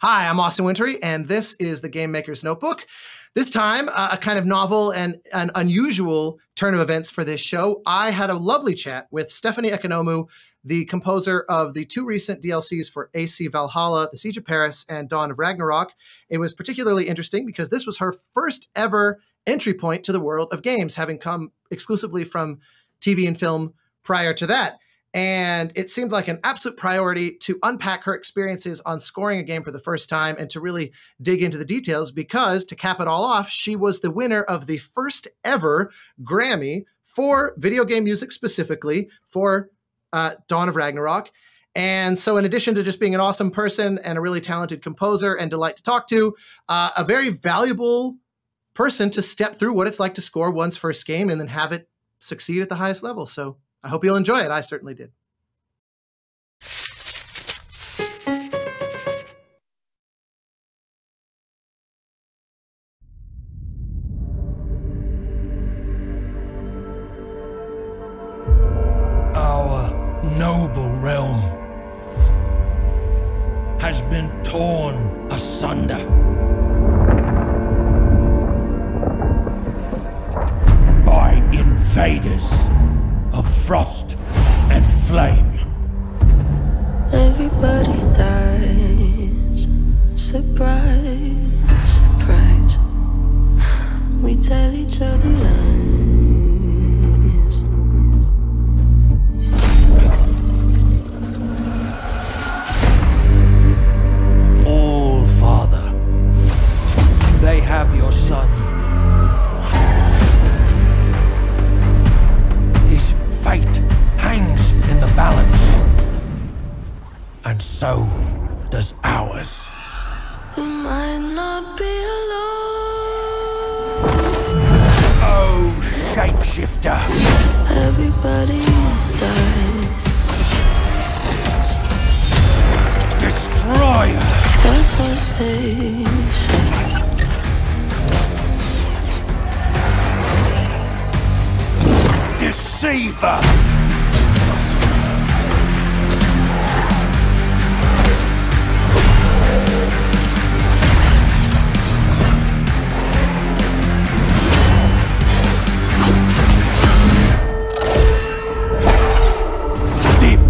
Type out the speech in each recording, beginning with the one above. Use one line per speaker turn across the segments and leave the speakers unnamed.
Hi, I'm Austin Wintory, and this is the Game Maker's Notebook. This time, uh, a kind of novel and an unusual turn of events for this show. I had a lovely chat with Stephanie Economou, the composer of the two recent DLCs for AC Valhalla, The Siege of Paris, and Dawn of Ragnarok. It was particularly interesting because this was her first ever entry point to the world of games, having come exclusively from TV and film prior to that. And it seemed like an absolute priority to unpack her experiences on scoring a game for the first time and to really dig into the details because, to cap it all off, she was the winner of the first ever Grammy for video game music specifically for uh, Dawn of Ragnarok. And so, in addition to just being an awesome person and a really talented composer and delight to talk to, uh, a very valuable person to step through what it's like to score one's first game and then have it succeed at the highest level. So, I hope you'll enjoy it. I certainly did.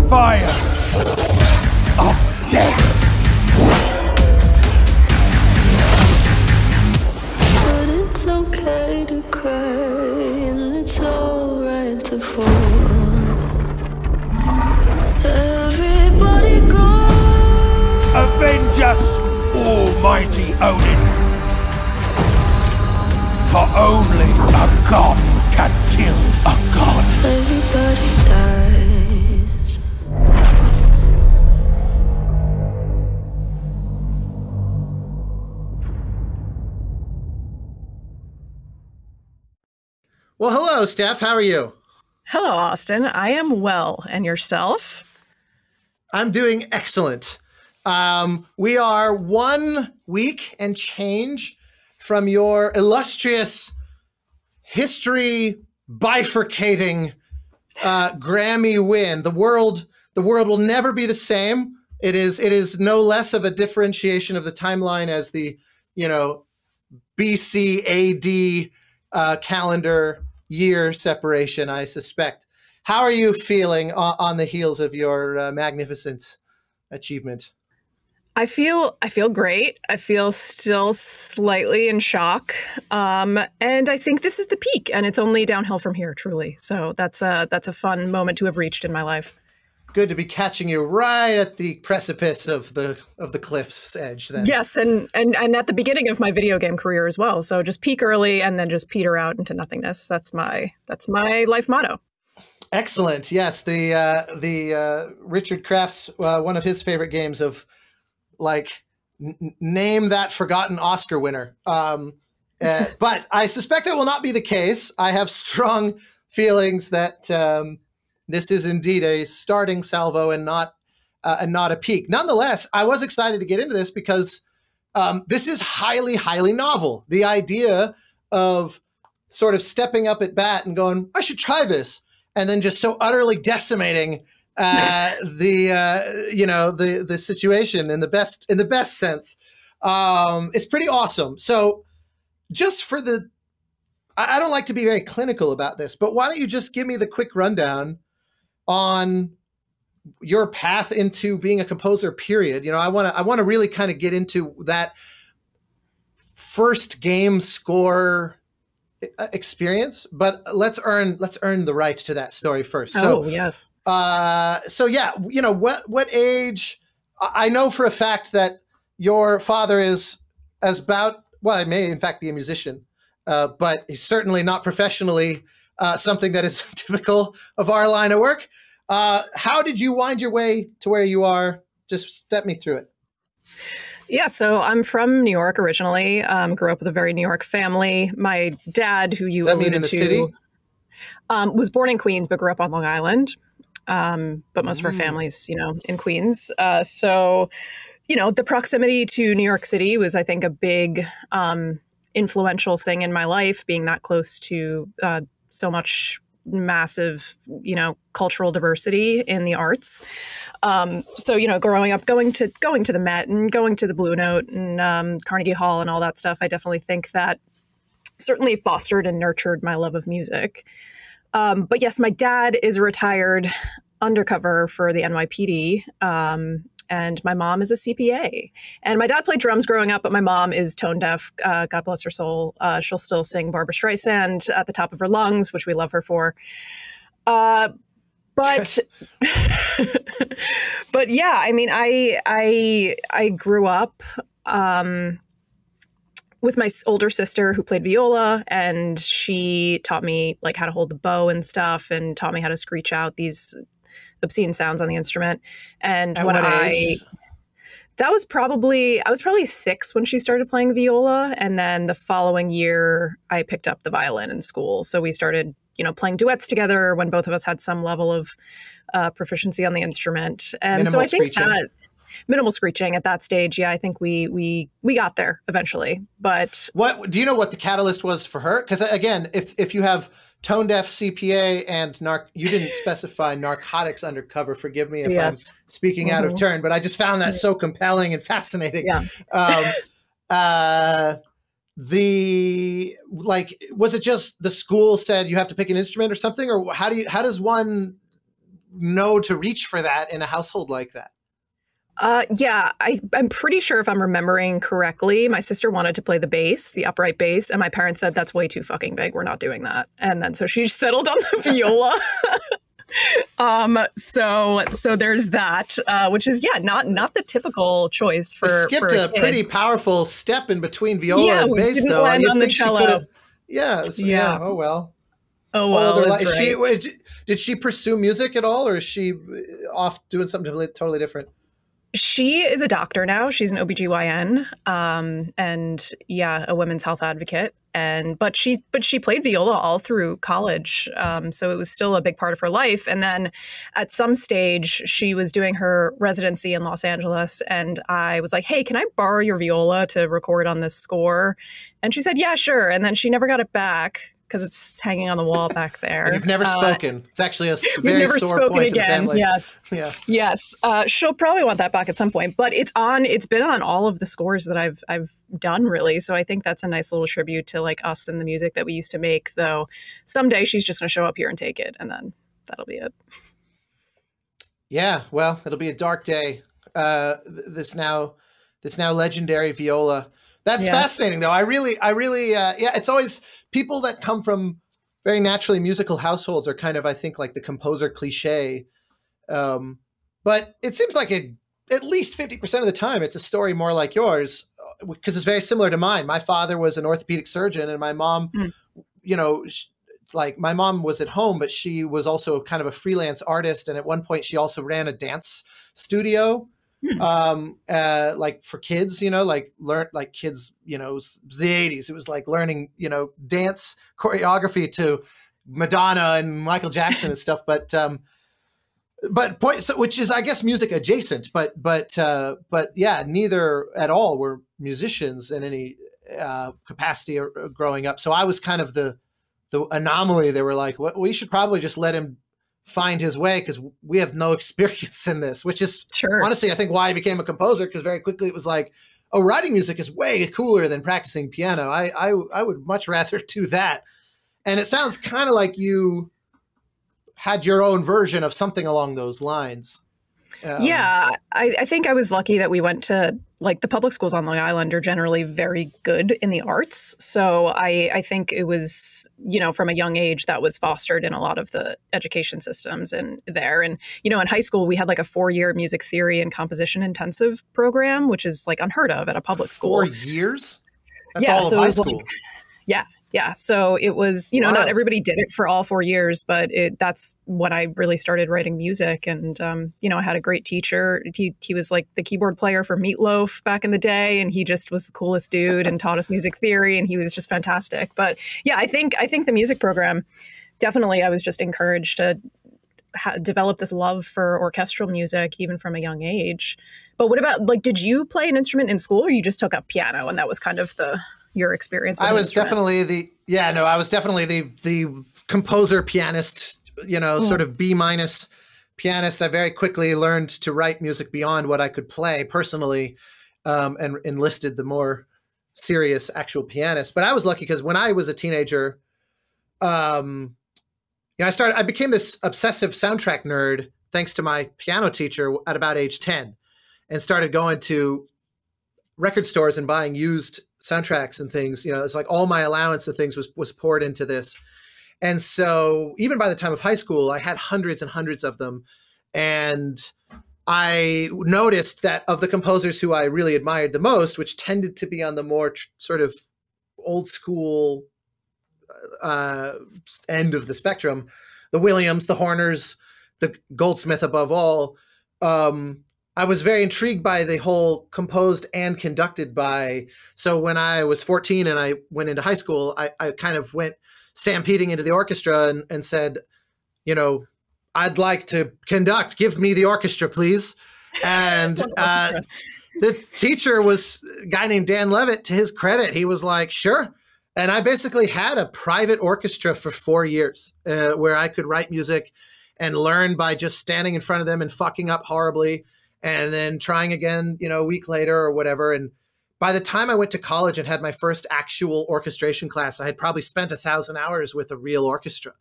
Defier of death!
But it's okay to cry, and it's alright to fall. Everybody go.
Avenge us, almighty Odin! For only a god can kill a god!
Everybody dies.
Hello, Steph. How are you?
Hello, Austin. I am well. And yourself?
I'm doing excellent. Um, we are one week and change from your illustrious history bifurcating uh, Grammy win. The world, the world will never be the same. It is, it is no less of a differentiation of the timeline as the, you know, BC AD uh, calendar year separation. I suspect. How are you feeling on, the heels of your uh, magnificent achievement?
I feel I feel great. I feel still slightly in shock. Um, and I think this is the peak and it's only downhill from here, truly. So that's a that's a fun moment to have reached in my life.
Good to be catching you right at the precipice of the of the cliff's edge then.
Yes, and, and and at the beginning of my video game career as well. So just peak early and then just peter out into nothingness. That's my that's my life motto.
Excellent. Yes, the uh, the uh, Richard Kraft's uh, one of his favorite games of like n- name that forgotten Oscar winner. Um, uh, but I suspect that will not be the case. I have strong feelings that um, this is indeed a starting salvo and not uh, and not a peak. Nonetheless, I was excited to get into this because um, this is highly, highly novel. The idea of sort of stepping up at bat and going, I should try this, and then just so utterly decimating uh, the uh, you know the the situation in the best in the best sense. Um, it's pretty awesome. So, just for the, I, I don't like to be very clinical about this, but why don't you just give me the quick rundown on your path into being a composer? Period. You know, I want to I want to really kind of get into that first game score uh, experience but let's earn let's earn the right to that story first so
oh yes
uh so yeah you know what what age i know for a fact that your father is as about well i may in fact be a musician uh, but he's certainly not professionally uh, something that is typical of our line of work uh, how did you wind your way to where you are just step me through it
Yeah, so I'm from New York originally. Um, grew up with a very New York family. My dad, who you
Does that mean
alluded
in the
to,
city?
Um, was born in Queens but grew up on Long Island. Um, but most of our
Mm.
families, you know, in Queens. Uh, so, you know, the proximity to New York City was, I think, a big um, influential thing in my life. Being that close to uh, so much massive, you know, cultural diversity in the arts. Um, so, you know, growing up, going to going to the Met and going to the Blue Note and um, Carnegie Hall and all that stuff, I definitely think that certainly fostered and nurtured my love of music. Um, but yes, my dad is a retired undercover for the NYPD. And my mom is a CPA. And my dad played drums growing up, but my mom is tone deaf. Uh, God bless her soul. Uh, she'll still sing Barbra Streisand at the top of her lungs, which we love her for. Uh, but but yeah, I mean, I I I grew up um, with my older sister who played viola, and she taught me like how to hold the bow and stuff, and taught me how to screech out these obscene sounds on the instrument. And
At
when I
age?
that was probably I was probably six when she started playing viola, and then the following year I picked up the violin in school. So we started, you know, playing duets together when both of us had some level of uh, proficiency on the instrument, and so I think
screeching.
that minimal screeching at that stage, yeah, I think we we we got there eventually. But
What do you know? What the catalyst was for her? Because again, if if you have tone deaf CPA and narc, you didn't specify narcotics undercover. Forgive me if
Yes.
I'm speaking out of
Mhm.
turn, but I just found that so compelling and fascinating.
Yeah.
Um, uh, the like, was it just the school said you have to pick an instrument or something, or how do you how does one know to reach for that in a household like that?
Uh, yeah, I, I'm pretty sure if I'm remembering correctly, my sister wanted to play the bass, the upright bass, and my parents said that's way too fucking big. We're not doing that. And then so she settled on the viola. um, so so there's that, uh, which is yeah, not not the typical choice for.
Skipped
for
a,
kid.
pretty powerful step in between viola
Yeah,
and bass, though.
land
you'd
on the cello.
Yeah, so- yeah.
Yeah.
Oh well.
Oh well, that's
li- is she,
right.
wait, did she pursue music at all, or is she uh, off doing something totally different?
She is a doctor now. She's an OBGYN um, and yeah, a women's health advocate. And but she's but she played viola all through college. Um, so it was still a big part of her life. And then at some stage she was doing her residency in Los Angeles and I was like, Hey, can I borrow your viola to record on this score? And she said, Yeah, sure. And then she never got it back because it's hanging on the wall back there.
And you've never
Uh,
spoken. It's actually a very
never
sore
spoken
point in the
again. Yes.
Yeah.
Yes, uh, she'll probably want that back at some point. But it's on. It's been on all of the scores that I've I've done really. So I think that's a nice little tribute to like us and the music that we used to make. Though someday she's just going to show up here and take it, and then that'll be it.
Yeah, well, it'll be a dark day. Uh, th- this now, this now legendary viola. That's
Yes.
fascinating, though. I really, I really, uh, yeah. It's always people that come from very naturally musical households are kind of, I think, like the composer cliche. Um, but it seems like it, at least fifty percent of the time, it's a story more like yours because it's very similar to mine. My father was an orthopedic surgeon, and my mom,
Mm.
you know. sh like my mom was at home, but she was also kind of a freelance artist, and at one point she also ran a dance studio,
Hmm.
um, uh, like for kids, you know, like learn like kids, you know, the eighties. It was like learning, you know, dance choreography to Madonna and Michael Jackson and stuff. But um, but point, so, which is I guess music adjacent, but but uh, but yeah, neither at all were musicians in any uh, capacity or, or growing up. So I was kind of the the anomaly. They were like, well, we should probably just let him find his way because we have no experience in this, which is
Sure.
honestly, I think why I became a composer because very quickly it was like, oh, writing music is way cooler than practicing piano. I I, I would much rather do that. And it sounds kind of like you had your own version of something along those lines. Um,
yeah, I, I think I was lucky that we went to like the public schools on Long Island are generally very good in the arts. So I, I think it was, you know, from a young age that was fostered in a lot of the education systems and there. And, you know, in high school, we had like a four year music theory and composition intensive program, which is like unheard of at a public school.
Four years? That's
Yeah,
all of
so it
high
was like- Yeah. Yeah. So it was, you know,
Wow.
not everybody did it for all four years, but it, that's when I really started writing music. And, um, you know, I had a great teacher. He, he was like the keyboard player for Meatloaf back in the day. And he just was the coolest dude and taught us music theory. And he was just fantastic. But yeah, I think, I think the music program, definitely, I was just encouraged to ha- develop this love for orchestral music, even from a young age. But what about, like, did you play an instrument in school or you just took up piano and that was kind of the, your experience? With
I was definitely the yeah no I was definitely the the composer pianist you know sort of B minus pianist. I very quickly learned to write music beyond what I could play personally, um, and enlisted the more serious actual pianist. But I was lucky because when I was a teenager, um, you know, I started I became this obsessive soundtrack nerd thanks to my piano teacher at about age ten, and started going to record stores and buying used soundtracks and things. You know, it's like all my allowance of things was was poured into this. And so even by the time of high school, I had hundreds and hundreds of them. And I noticed that of the composers who I really admired the most, which tended to be on the more tr- sort of old school uh, end of the spectrum, the Williams, the Horners, the Goldsmith above all, um, I was very intrigued by the whole composed and conducted by. So when I was 14 and I went into high school, I, I kind of went stampeding into the orchestra and, and said, you know, I'd like to conduct. Give me the orchestra, please. And uh, the teacher was a guy named Dan Levitt. To his credit, he was like, sure. And I basically had a private orchestra for four years uh, where I could write music and learn by just standing in front of them and fucking up horribly and then trying again, you know, a week later or whatever. And by the time I went to college and had my first actual orchestration class, I had probably spent a thousand hours with a real orchestra.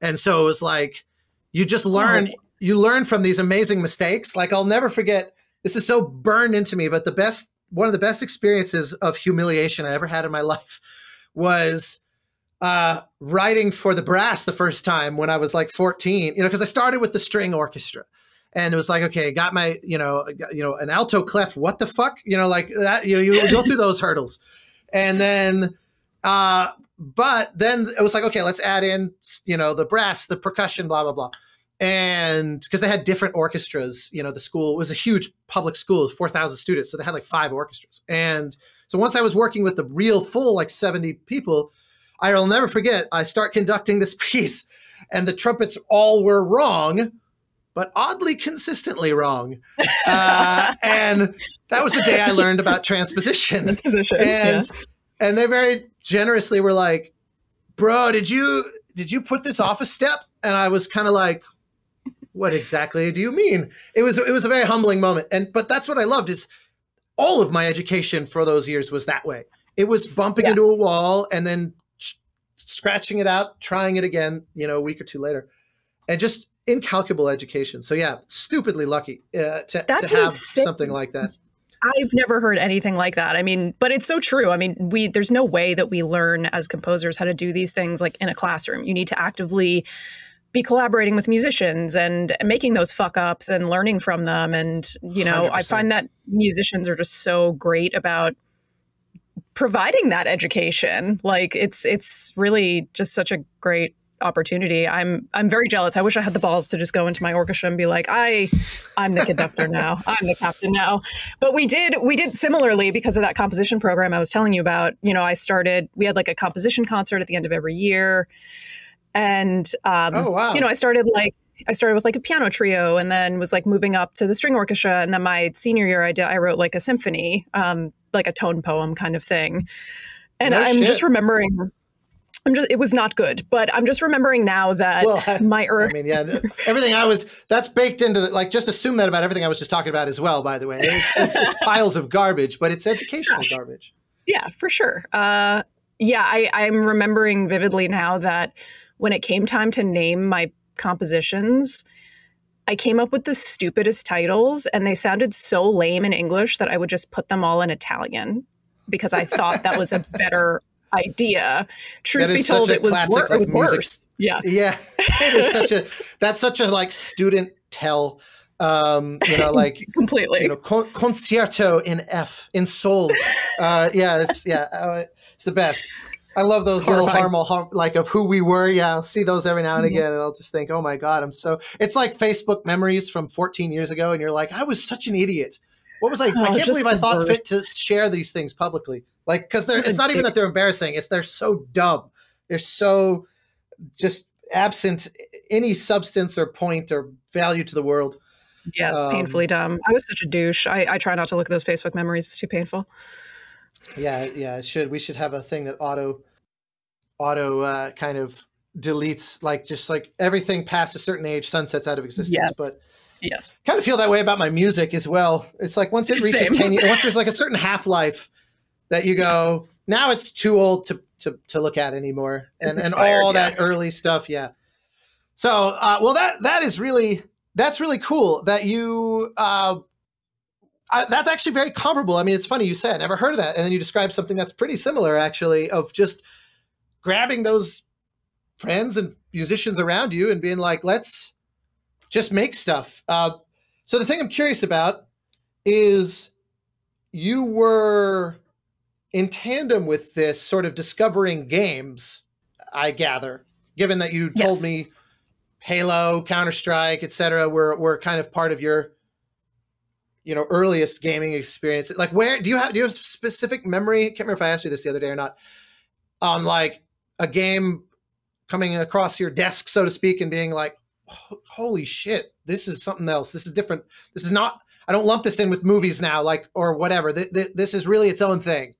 And so it was like, you just learn, you learn from these amazing mistakes. Like I'll never forget, this is so burned into me, but the best, one of the best experiences of humiliation I ever had in my life was uh, writing for the brass the first time when I was like 14, you know, because I started with the string orchestra and it was like, okay, got my, you know, you know, an alto clef. What the fuck, you know, like that. You know, you go through those hurdles, and then, uh, but then it was like, okay, let's add in, you know, the brass, the percussion, blah blah blah, and because they had different orchestras, you know, the school was a huge public school, four thousand students, so they had like five orchestras, and so once I was working with the real full like seventy people, I'll never forget. I start conducting this piece, and the trumpets all were wrong but oddly consistently wrong. Uh, and that was the day I learned about transposition.
This position.
And and they very generously were like, "Bro, did you did you put this off a step?" And I was kind of like, "What exactly do you mean?" It was it was a very humbling moment. And but that's what I loved is all of my education for those years was that way. It was bumping
Yeah.
into a wall and then ch- scratching it out, trying it again, you know, a week or two later. And just incalculable education. So yeah, stupidly lucky uh, to,
That's
to have
insane.
something like that.
I've never heard anything like that. I mean, but it's so true. I mean, we there's no way that we learn as composers how to do these things like in a classroom. You need to actively be collaborating with musicians and making those fuck ups and learning from them. And you know, I
100%.
find that musicians are just so great about providing that education. Like it's it's really just such a great opportunity. I'm I'm very jealous. I wish I had the balls to just go into my orchestra and be like, I I'm the conductor now. I'm the captain now. But we did we did similarly because of that composition program I was telling you about. You know, I started we had like a composition concert at the end of every year. And um
Oh, wow.
you know, I started like I started with like a piano trio and then was like moving up to the string orchestra. And then my senior year I did I wrote like a symphony, um, like a tone poem kind of thing. And
No
I'm
shit.
just remembering I'm just it was not good, but I'm just remembering now that
Well, I-
my earth
I mean, yeah, everything I was that's baked into the, like just assume that about everything I was just talking about as well. By the way, it's, it's, it's piles of garbage, but it's educational
Gosh.
garbage.
Yeah, for sure. Uh, yeah, I, I'm remembering vividly now that when it came time to name my compositions, I came up with the stupidest titles, and they sounded so lame in English that I would just put them all in Italian because I thought that was a better idea. Truth be told, it was
classic, like,
it was
music-
worse. Yeah,
Yeah, it is such a that's such a like student tell. Um, you know, like
completely.
you know, con- concerto in F in Sol. Uh, yeah, it's yeah, uh, it's the best. I love those little
Horrifying.
harmful, har- like of who we were. Yeah, I'll see those every now and
Mhm.
again, and I'll just think, oh my god, I'm so. It's like Facebook memories from 14 years ago, and you're like, I was such an idiot. What was I? I can't believe I thought fit to share these things publicly. Like, because they're. It's not even that they're embarrassing. It's they're so dumb. They're so just absent any substance or point or value to the world.
yeah, it's
um,
painfully dumb. I was such a douche. I, I try not to look at those Facebook memories. It's too painful.
Yeah, yeah, it should. We should have a thing that auto, auto uh, kind of deletes, like just like everything past a certain age sunsets out of existence.
Yes.
But
Yes.
kind of feel that way about my music as well. It's like once it reaches
Same.
ten years, once there's like a certain half life that you go, now it's too old to to to look at anymore, and and all
yeah.
that early stuff. Yeah. So, uh, well, that that is really that's really cool that you. Uh, I, that's actually very comparable. I mean, it's funny you said never heard of that, and then you described something that's pretty similar, actually, of just grabbing those friends and musicians around you and being like, let's just make stuff. Uh, so the thing I'm curious about is you were in tandem with this sort of discovering games, I gather, given that you told
Yes.
me Halo, Counter Strike, etc. were were kind of part of your you know earliest gaming experience. Like where do you have do you have specific memory? I can't remember if I asked you this the other day or not. On like a game coming across your desk, so to speak, and being like, "Ho- holy shit, this is something else. This is different. This is not. I don't lump this in with movies now, like or whatever. Th- th- this is really its own thing.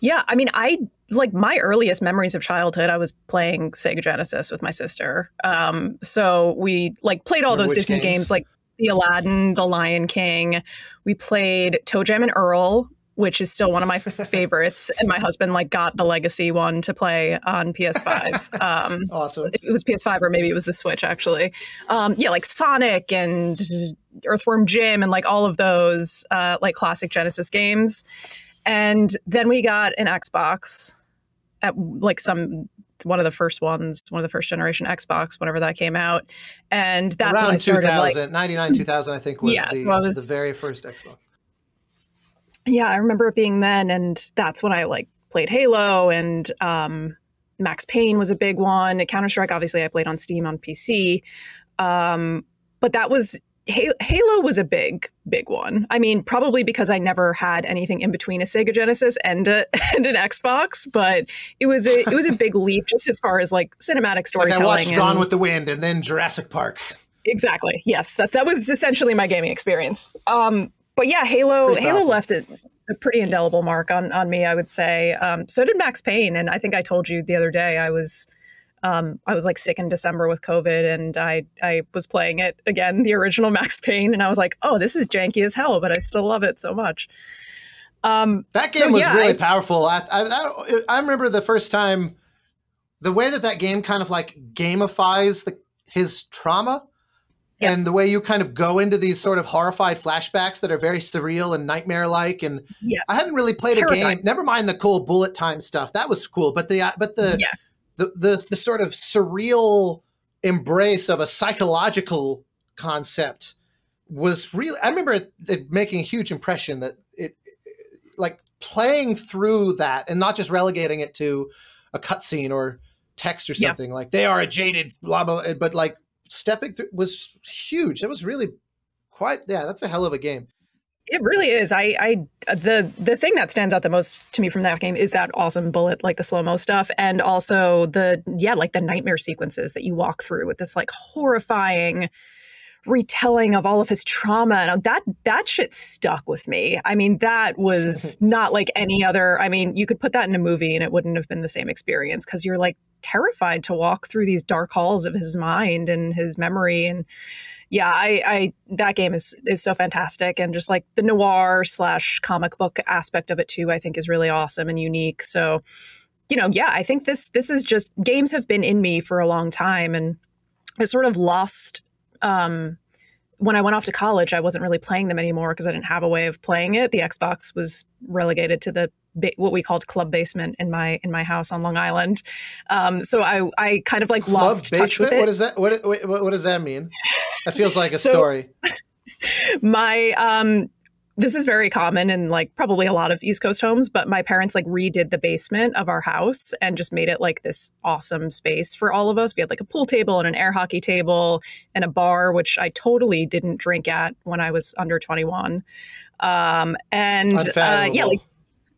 Yeah, I mean, I like my earliest memories of childhood. I was playing Sega Genesis with my sister. Um, so we like played all those
which
Disney
games?
games, like the Aladdin, the Lion King. We played ToeJam and Earl, which is still one of my favorites. And my husband like got the Legacy one to play on PS5. Um,
Awesome.
it was PS5 or maybe it was the Switch actually. Um, yeah, like Sonic and Earthworm Jim and like all of those uh, like classic Genesis games. And then we got an Xbox at like some one of the first ones, one of the first generation Xbox, whenever that came out. And that's when I
Around
started
2000,
like
99, 2000, I think was
Yeah,
the,
so I was-
the very first Xbox.
Yeah, I remember it being then, and that's when I like played Halo and um, Max Payne was a big one. Counter Strike, obviously, I played on Steam on PC, um, but that was Halo was a big, big one. I mean, probably because I never had anything in between a Sega Genesis and a, and an Xbox, but it was a it was a big leap just as far as like cinematic storytelling. Like.
I watched
and-
Gone with the Wind and then Jurassic Park.
Exactly. Yes, that that was essentially my gaming experience. Um, but yeah, Halo Halo left it a pretty indelible mark on on me. I would say. Um, so did Max Payne, and I think I told you the other day I was. Um, I was like sick in December with COVID, and I I was playing it again, the original Max Payne, and I was like, "Oh, this is janky as hell," but I still love it so much. Um,
That
So,
game was
yeah,
really
I-
powerful. I, I, I, I remember the first time, the way that that game kind of like gamifies the, his trauma,
Yeah.
and the way you kind of go into these sort of horrified flashbacks that are very surreal and nightmare-like. And
Yeah.
I haven't really played a game. Never mind the cool bullet time stuff. That was cool, but the uh, but the
Yeah.
the, the the sort of surreal embrace of a psychological concept was really i remember it, it making a huge impression that it like playing through that and not just relegating it to a cutscene or text or
Yeah.
something like they are a jaded blah blah but like stepping through was huge that was really quite yeah that's a hell of a game
It really is. I, I, the the thing that stands out the most to me from that game is that awesome bullet, like the slow mo stuff, and also the yeah, like the nightmare sequences that you walk through with this like horrifying, retelling of all of his trauma and that that shit stuck with me. I mean, that was not like any other. I mean, you could put that in a movie and it wouldn't have been the same experience because you're like terrified to walk through these dark halls of his mind and his memory and yeah, I, I that game is is so fantastic and just like the noir slash comic book aspect of it too, I think is really awesome and unique. So, you know, yeah, I think this this is just games have been in me for a long time and I sort of lost um when I went off to college, I wasn't really playing them anymore because I didn't have a way of playing it. The Xbox was relegated to the what we called club basement in my in my house on Long Island. Um, so I I kind of like
Club
lost
basement?
touch with it.
What is that? What, what what does that mean? That feels like a
So-
story.
my um this is very common in like probably a lot of East Coast homes, but my parents like redid the basement of our house and just made it like this awesome space for all of us. We had like a pool table and an air hockey table and a bar, which I totally didn't drink at when I was under 21. Um, and uh, yeah, like,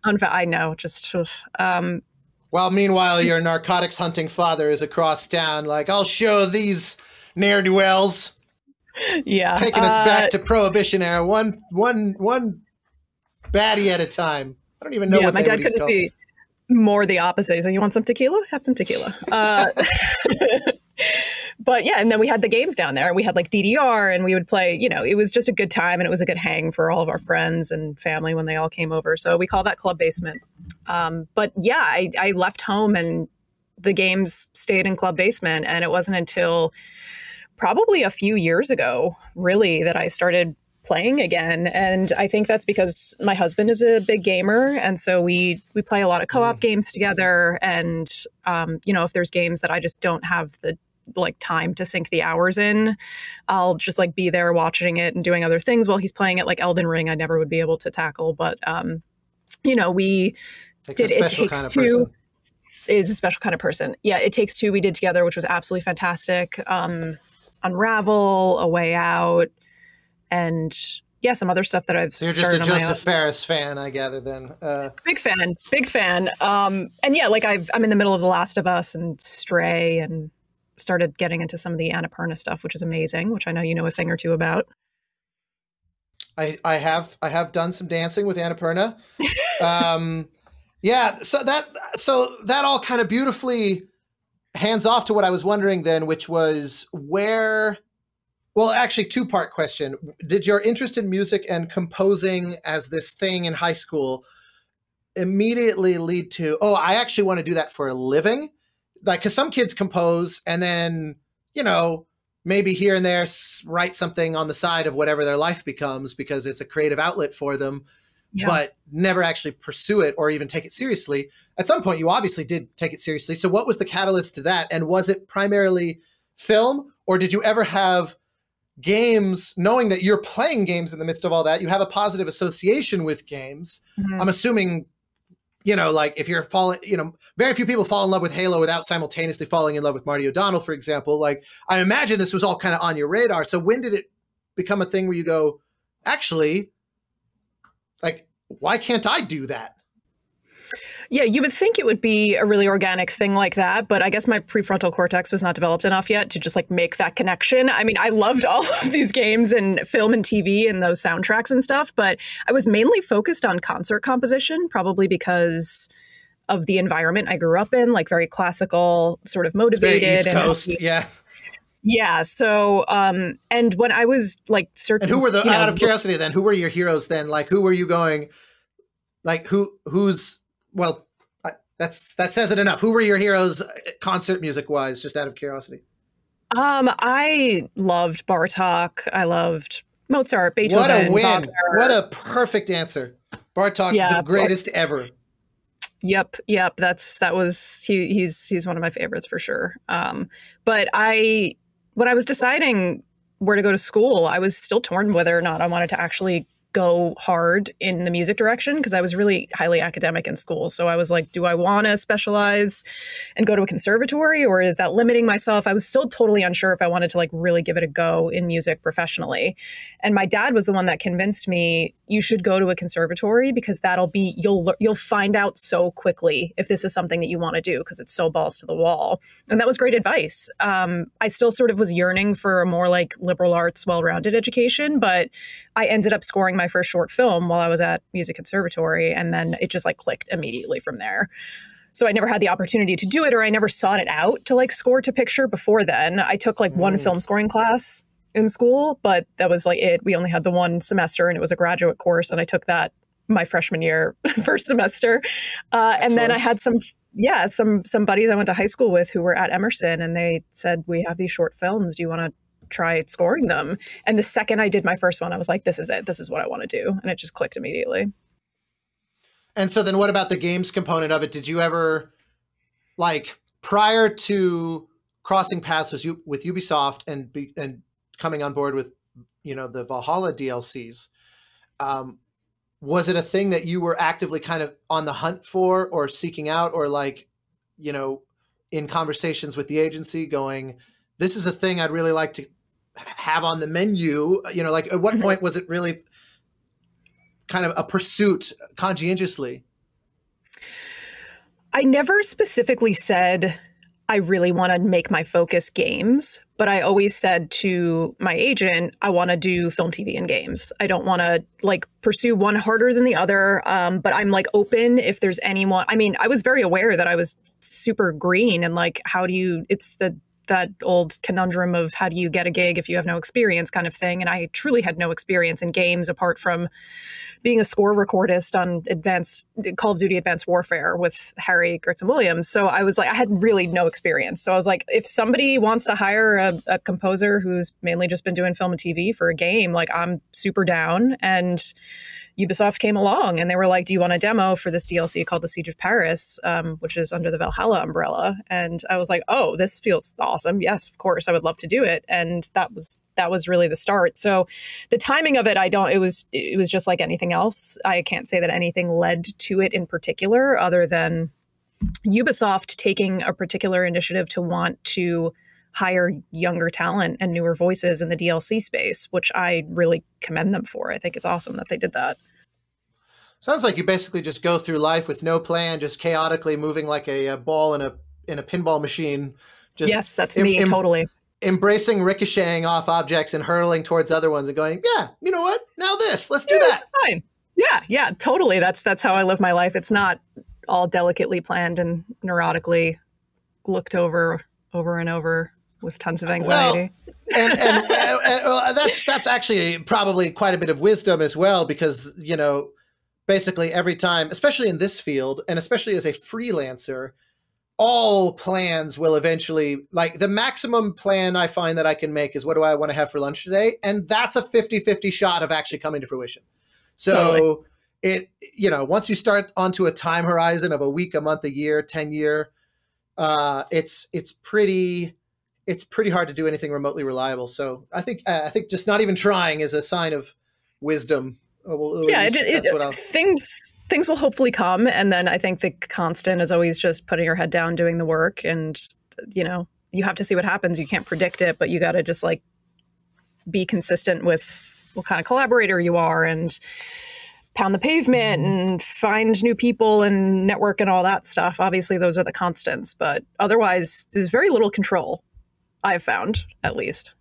unfa- I know, just, um,
While meanwhile, your narcotics hunting father is across town, like, I'll show these ne'er do wells,
yeah.
taking us
Uh,
back to Prohibition era, one one one baddie at a time. I don't even know
yeah,
what
my
they
dad
would
couldn't be more the opposite. He's like, "You want some tequila? Have some tequila." Uh, but yeah, and then we had the games down there. And we had like DDR, and we would play. You know, it was just a good time, and it was a good hang for all of our friends and family when they all came over. So we call that club basement. Um, but yeah, I, I left home, and the games stayed in club basement, and it wasn't until probably a few years ago, really, that I started playing again and i think that's because my husband is a big gamer and so we we play a lot of co-op games together and um, you know if there's games that i just don't have the like time to sink the hours in i'll just like be there watching it and doing other things while he's playing it like elden ring i never would be able to tackle but um you know we
Takes a
did it takes
kind of
two
person.
is a special kind of person. Yeah, it takes two we did together, which was absolutely fantastic. Um, Unravel, A Way Out, and yeah, some other stuff that I've
So you're just a
started on my Josef.
Fares fan, I gather. Then, uh,
Big fan, big fan. Um, and yeah, like I've I'm in the middle of The Last of Us and Stray, and started getting into some of the Annapurna stuff, which is amazing, which I know you know a thing or two about.
I I have I have done some dancing with Annapurna. um, yeah, so that so that all kind of beautifully hands off to what I was wondering then, which was where. Well, actually, two part question. Did your interest in music and composing as this thing in high school immediately lead to, oh, I actually want to do that for a living? Like, because some kids compose and then, you know, maybe here and there write something on the side of whatever their life becomes because it's a creative outlet for them,
Yeah.
but never actually pursue it or even take it seriously. At some point, you obviously did take it seriously. So, what was the catalyst to that? And was it primarily film, or did you ever have games, knowing that you're playing games in the midst of all that, you have a positive association with games?
Mhm.
I'm assuming. You know, like if you're falling, you know, very few people fall in love with Halo without simultaneously falling in love with Marty O'Donnell, for example. Like, I imagine this was all kind of on your radar. So, when did it become a thing where you go, actually, like, why can't I do that?
Yeah, you would think it would be a really organic thing like that, but I guess my prefrontal cortex was not developed enough yet to just like make that connection. I mean, I loved all of these games and film and TV and those soundtracks and stuff, but I was mainly focused on concert composition, probably because of the environment I grew up in, like very classical, sort of motivated.
East
and
Coast, yeah.
yeah. So, um, and when I was like certain,
And who were the
you know,
out of curiosity then? Who were your heroes then? Like, who were you going? Like, who who's well? I- That's that says it enough. Who were your heroes, uh, concert music wise? Just out of curiosity.
Um, I loved Bartok. I loved Mozart, Beethoven.
what a win! What a perfect answer. Bartok,
Yeah,
the greatest ever.
Yep, yep. That's that was he. He's he's one of my favorites for sure. Um, but I, when I was deciding where to go to school, I was still torn whether or not I wanted to actually go hard in the music direction because I was really highly academic in school. So I was like, do I want to specialize and go to a conservatory or is that limiting myself? I was still totally unsure if I wanted to like really give it a go in music professionally. And my dad was the one that convinced me you should go to a conservatory because that'll be you'll you'll find out so quickly if this is something that you want to do because it's so balls to the wall. And that was great advice. Um, I still sort of was yearning for a more like liberal arts, well-rounded education, but I ended up scoring my first short film while I was at music conservatory, and then it just like clicked immediately from there. So I never had the opportunity to do it, or I never sought it out to like score to picture before then. I took like mm. one film scoring class in school, but that was like it. We only had the one semester and it was a graduate course. And I took that my freshman year, first semester. Uh, and then I had some, yeah, some, some buddies I went to high school with who were at Emerson and they said, we have these short films. Do you want to try scoring them? And the second I did my first one, I was like, this is it. This is what I want to do. And it just clicked immediately.
And so then what about the games component of it? Did you ever like prior to crossing paths with, with Ubisoft and be, and coming on board with you know the Valhalla DLCs. Um, was it a thing that you were actively kind of on the hunt for or seeking out or like you know in conversations with the agency going this is a thing I'd really like to have on the menu you know like at what mm-hmm. point was it really kind of a pursuit conscientiously
I never specifically said I really want to make my focus games, but I always said to my agent, I want to do film, TV, and games. I don't want to like pursue one harder than the other. Um, but I'm like open if there's anyone. I mean, I was very aware that I was super green and like, how do you? It's the that old conundrum of how do you get a gig if you have no experience kind of thing. And I truly had no experience in games apart from being a score recordist on Advanced Call of Duty Advanced Warfare with Harry Gregson Williams. So I was like, I had really no experience. So I was like, if somebody wants to hire a, a composer who's mainly just been doing film and TV for a game, like I'm super down. And Ubisoft came along and they were like, "Do you want a demo for this DLC called The Siege of Paris, um, which is under the Valhalla umbrella?" And I was like, "Oh, this feels awesome. Yes, of course, I would love to do it." And that was that was really the start. So the timing of it, I don't. It was it was just like anything else. I can't say that anything led to it in particular, other than Ubisoft taking a particular initiative to want to hire younger talent and newer voices in the DLC space, which I really commend them for. I think it's awesome that they did that.
Sounds like you basically just go through life with no plan, just chaotically moving like a, a ball in a in a pinball machine. Just
yes, that's me em- totally.
Embracing ricocheting off objects and hurling towards other ones and going, yeah, you know what? Now this, let's do
yeah,
that.
fine. Yeah, yeah, totally. That's that's how I live my life. It's not all delicately planned and neurotically looked over over and over with tons of anxiety.
Well, and, and, and, and that's that's actually probably quite a bit of wisdom as well, because you know, basically every time, especially in this field, and especially as a freelancer, all plans will eventually like the maximum plan I find that I can make is what do I want to have for lunch today, and that's a 50-50 shot of actually coming to fruition. So. Totally. It you know once you start onto a time horizon of a week, a month, a year, ten year, uh, it's it's pretty it's pretty hard to do anything remotely reliable. So I think uh, I think just not even trying is a sign of wisdom.
Well, yeah, it, it, things things will hopefully come, and then I think the constant is always just putting your head down, doing the work, and you know you have to see what happens. You can't predict it, but you got to just like be consistent with what kind of collaborator you are, and pound the pavement mm-hmm. and find new people and network and all that stuff. Obviously, those are the constants, but otherwise, there's very little control I've found at least.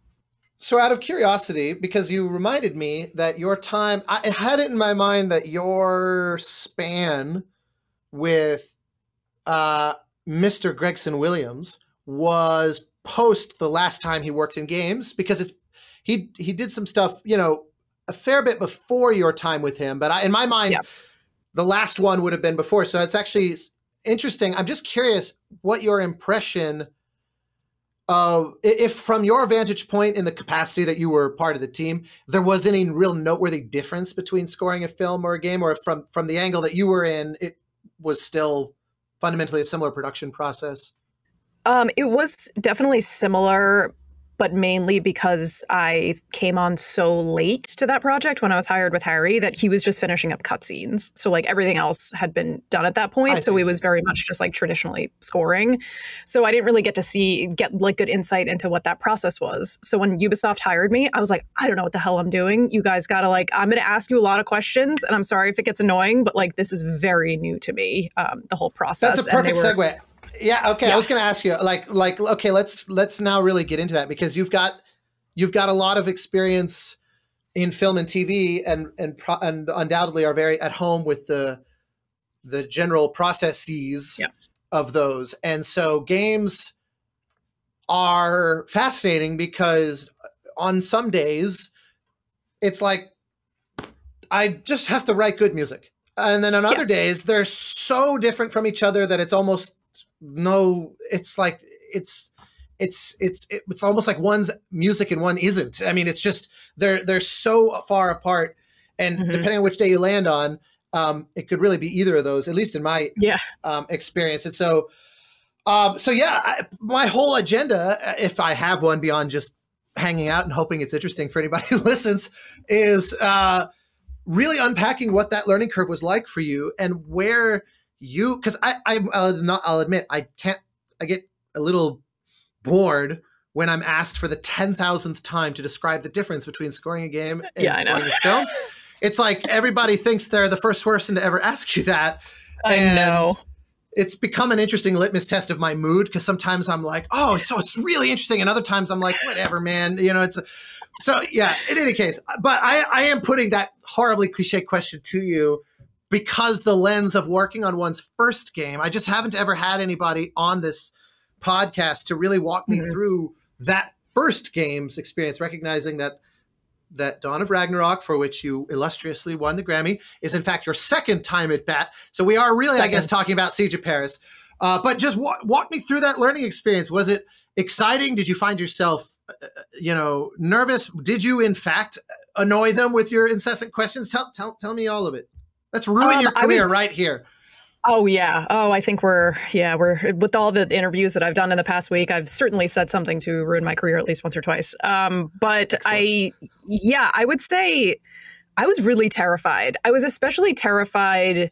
So, out of curiosity, because you reminded me that your time, I had it in my mind that your span with uh, Mr. Gregson Williams was post the last time he worked in games, because it's he he did some stuff, you know, a fair bit before your time with him. But I, in my mind, the last one would have been before. So it's actually interesting. I'm just curious what your impression uh, if from your vantage point in the capacity that you were part of the team, there was any real noteworthy difference between scoring a film or a game, or from from the angle that you were in, it was still fundamentally a similar production process.
Um, it was definitely similar, but mainly because I came on so late to that project when I was hired with Harry that he was just finishing up cutscenes. So like everything else had been done at that point.
I
so it was very much just like traditionally scoring. So I didn't really get to see get like good insight into what that process was. So when Ubisoft hired me, I was like, I don't know what the hell I'm doing. You guys gotta like, I'm gonna ask you a lot of questions, and I'm sorry if it gets annoying, but like this is very new to me. Um, the whole process.
That's a perfect
were-
segue. Yeah. Okay. I was going to ask you, like, like, okay, let's let's now really get into that because you've got you've got a lot of experience in film and TV, and and pro- and undoubtedly are very at home with the the general processes
Yeah.
of those, and so games are fascinating because on some days it's like I just have to write good music. And then on other days, they're so different from each other that it's almost no, it's like it's it's it's it's almost like one's music and one isn't. I mean, it's just they're they're so far apart. And
Mhm.
depending on which day you land on, um, it could really be either of those, at least in my
Yeah.
um, experience. And so, um, so yeah, I, my whole agenda, uh, if I have one beyond just hanging out and hoping it's interesting for anybody who listens, is uh, really unpacking what that learning curve was like for you and where you. Because I, I, I'll not, I'll admit, I can't. I get a little bored when I'm asked for the ten thousandth time to describe the difference between scoring a game and
Yeah,
scoring a film. It's like everybody thinks they're the first person to ever ask you that
I
And-
know.
it's become an interesting litmus test of my mood because sometimes I'm like, oh, so it's really interesting, and other times I'm like, whatever, man. You know, it's a, so yeah. In any case, but I I am putting that horribly cliche question to you because the lens of working on one's first game. I just haven't ever had anybody on this podcast to really walk me
Mhm.
through that first game's experience, recognizing that that Dawn of Ragnarok, for which you illustriously won the Grammy, is in fact your second time at bat. So we are really, I guess, talking about Siege of Paris. Uh, but just wa- walk me through that learning experience. Was it exciting? Did you find yourself, uh, you know, nervous? Did you, in fact, annoy them with your incessant questions? Tell, tell, tell me all of it. Let's ruin
Um,
your career
was-
right here.
Oh yeah. Oh, I think we're yeah we're with all the interviews that I've done in the past week. I've certainly said something to ruin my career at least once or twice. Um, but I yeah I would say I was really terrified. I was especially terrified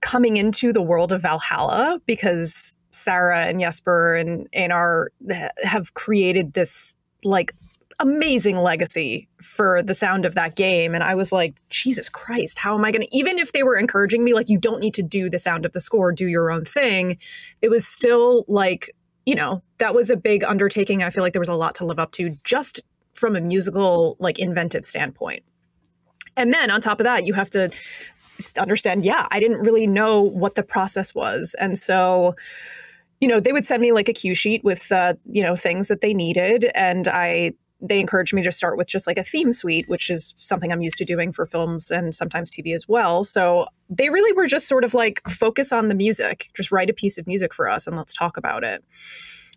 coming into the world of Valhalla because Sarah and Jesper and ha- have created this like amazing legacy for the sound of that game. And i was like jesus christ how am i going to even if they were encouraging me like you don't need to do the sound of the score do your own thing it was still like you know that was a big undertaking. I feel like there was a lot to live up to just from a musical like inventive standpoint. And then on top of that you have to understand yeah i didn't really know what the process was. And so you know they would send me like a cue sheet with uh, you know things that they needed. And i they encouraged me to start with just like a theme suite which is something i'm used to doing for films and sometimes tv as well. So they really were just sort of like focus on the music. Just write a piece of music for us and let's talk about it.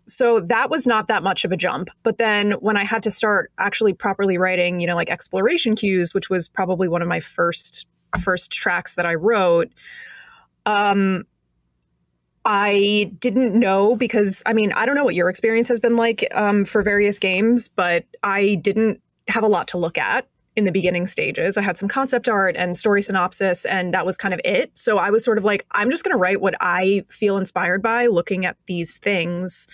So that was not that much of a jump. But then when i had to start actually properly writing you know like exploration cues which was probably one of my first first tracks that i wrote um I didn't know because I mean I don't know what your experience has been like um, for various games, but I didn't have a lot to look at in the beginning stages. I had some concept art and story synopsis, and that was kind of it. So I was sort of like, I'm just going to write what I feel inspired by looking at these things.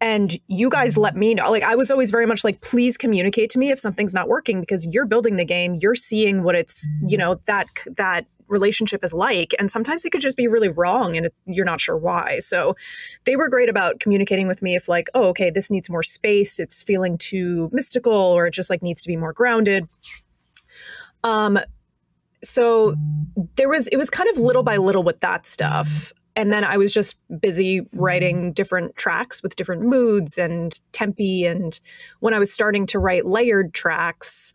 And you guys let me know. Like, I was always very much like, please communicate to me if something's not working because you're building the game, you're seeing what it's, you know, that, that relationship is like and sometimes it could just be really wrong and it, you're not sure why. So they were great about communicating with me if like oh okay this needs more space it's feeling too mystical or it just like needs to be more grounded. Um so there was it was kind of little by little with that stuff. And then i was just busy writing different tracks with different moods and tempi. And when i was starting to write layered tracks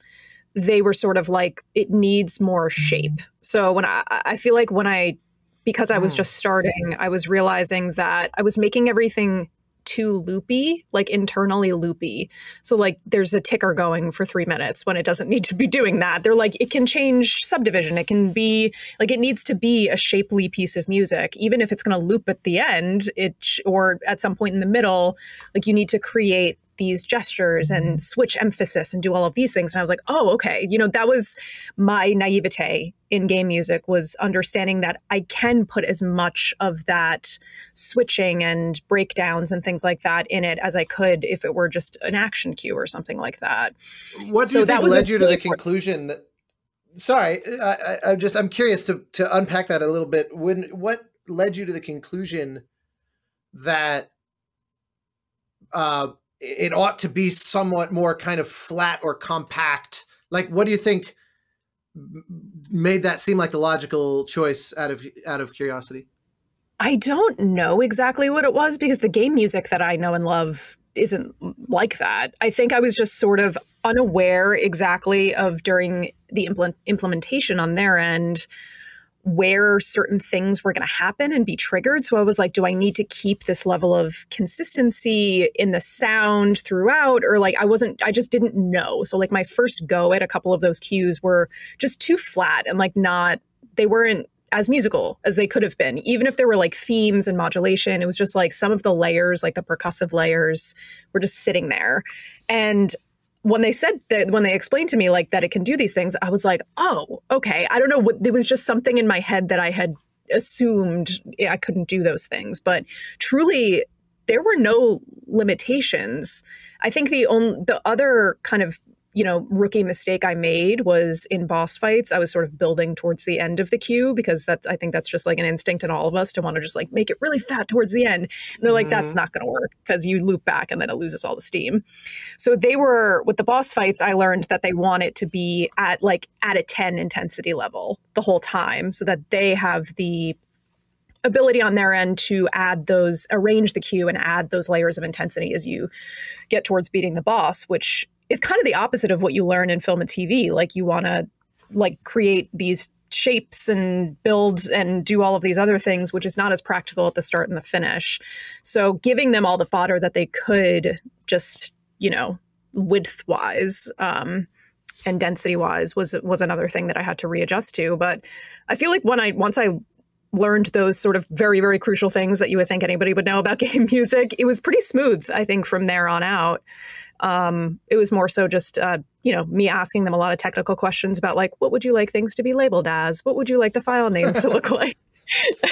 they were sort of like it needs more shape. So when i i feel like when i because i was
Mm.
just starting i was realizing that i was making everything too loopy like internally loopy. So like there's a ticker going for three minutes when it doesn't need to be doing that. They're like it can change subdivision. It can be like it needs to be a shapely piece of music. Even if it's going to loop at the end it or at some point in the middle like you need to create these gestures and switch emphasis and do all of these things. And I was like, oh, okay. You know, that was my naivete in game music was understanding that I can put as much of that switching and breakdowns and things like that in it as I could if it were just an action cue or something like that.
What do
So
you
that
think led you to the conclusion that? Sorry, I, I, I'm just I'm curious to to unpack that a little bit. When what led you to the conclusion that uh, it ought to be somewhat more kind of flat or compact? Like, what do you think made that seem like the logical choice out of out of curiosity?
I don't know exactly what it was because the game music that I know and love isn't like that. I think I was just sort of unaware exactly of during the implement- implementation on their end where certain things were going to happen and be triggered. So I was like, do I need to keep this level of consistency in the sound throughout? Or like, I wasn't, I just didn't know. So, like, my first go at a couple of those cues were just too flat and like not, they weren't as musical as they could have been. Even if there were like themes and modulation, it was just like some of the layers, like the percussive layers, were just sitting there. And when they said that, when they explained to me like that it can do these things, I was like, oh, okay. I don't know what, there was just something in my head that I had assumed I couldn't do those things. But truly, there were no limitations. I think the only, the other kind of you know, rookie mistake I made was in boss fights. I was sort of building towards the end of the cue because that's I think that's just like an instinct in all of us to want to just like make it really fat towards the end. And they're like, that's mm-hmm. not going to work because you loop back and then it loses all the steam. So they were with the boss fights. I learned that they want it to be at like at a ten intensity level the whole time, so that they have the ability on their end to add those arrange the cue and add those layers of intensity as you get towards beating the boss which is kind of the opposite of what you learn in film and tv like you want to like create these shapes and build and do all of these other things which is not as practical at the start and the finish. So giving them all the fodder that they could just you know width wise um and density wise was was another thing that I had to readjust to. But I feel like when I once I learned those sort of very very crucial things that you would think anybody would know about game music it was pretty smooth i think from there on out. Um, it was more so just uh, you know me asking them a lot of technical questions about like what would you like things to be labeled as? What would you like the file names to look like?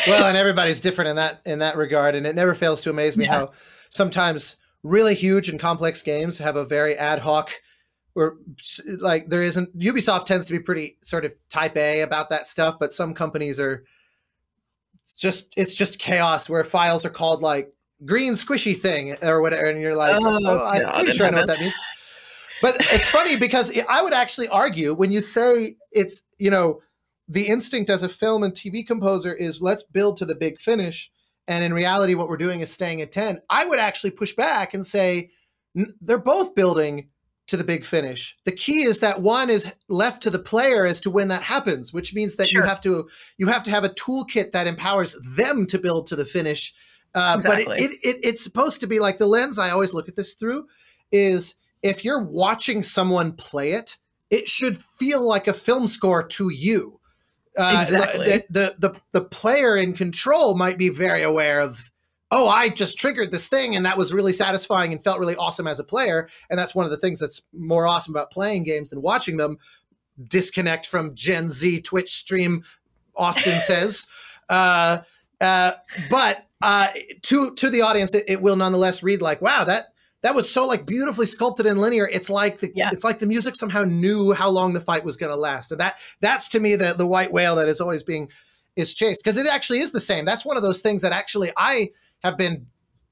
Well, and everybody's different in that in that regard, and it never fails to amaze me
Yeah.
how sometimes really huge and complex games have a very ad hoc or like there isn't Ubisoft tends to be pretty sort of type A about that stuff, but some companies are just it's just chaos where files are called like green squishy thing or whatever, and you're like,
Oh,
oh, I'm pretty sure I know what that means. But it's funny because I would actually argue when you say it's, you know, the instinct as a film and TV composer is let's build to the big finish. And in reality, what we're doing is staying at 10. I would actually push back and say they're both building to the big finish. The key is that one is left to the player as to when that happens, which means that you have to you have to have a toolkit that empowers them to build to the finish. Uh,
Exactly.
But it, it, it, it's supposed to be like the lens I always look at this through is if you're watching someone play it, it should feel like a film score to you. Uh,
Exactly.
The, the the the player in control might be very aware of, oh, I just triggered this thing, and that was really satisfying and felt really awesome as a player. And that's one of the things that's more awesome about playing games than watching them. Disconnect from Gen Z Twitch stream, Austin says. Uh, uh, but uh, to to the audience, it, it will nonetheless read like, wow, that that was so like beautifully sculpted and linear. It's like the
Yeah.
it's like the music somehow knew how long the fight was going to last, and that that's to me the the white whale that is always being is chased because it actually is the same. That's one of those things that actually I have been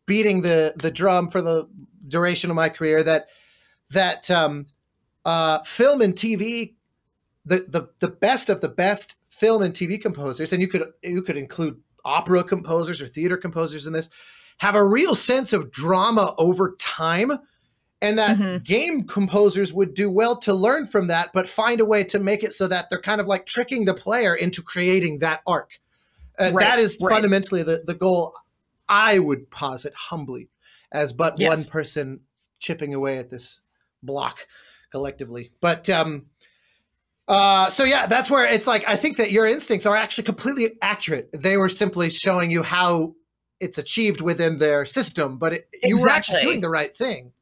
beating the the drum for the duration of my career that that um, uh, film and TV the the the best of the best film and TV composers, and you could you could include opera composers or theater composers in this, have a real sense of drama over time, and that
Mhm.
game composers would do well to learn from that, but find a way to make it so that they're kind of like tricking the player into creating that arc. Uh,
Right,
that is
right.
fundamentally the the goal. I would posit humbly as but
Yes.
one person chipping away at this block collectively. But um, uh, so yeah, that's where it's like I think that your instincts are actually completely accurate. They were simply showing you how it's achieved within their system, but it, you were actually doing the right thing.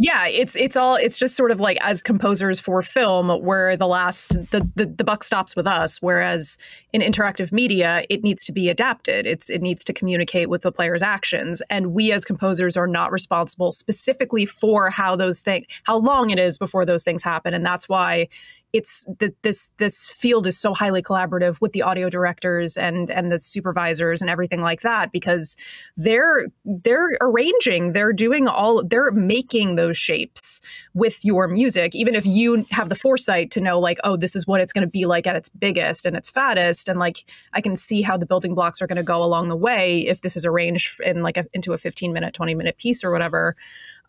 Yeah it's it's all it's just sort of like as composers for film where the last the, the the buck stops with us whereas in interactive media it needs to be adapted. It's it needs to communicate with the player's actions. And we as composers are not responsible specifically for how those things how long it is before those things happen. And that's why it's that this this field is so highly collaborative with the audio directors and and the supervisors and everything like that because they're they're arranging they're doing all they're making those shapes with your music. Even if you have the foresight to know like oh this is what it's going to be like at its biggest and its fattest and like i can see how the building blocks are going to go along the way if this is arranged in like a, into a 15 minute 20 minute piece or whatever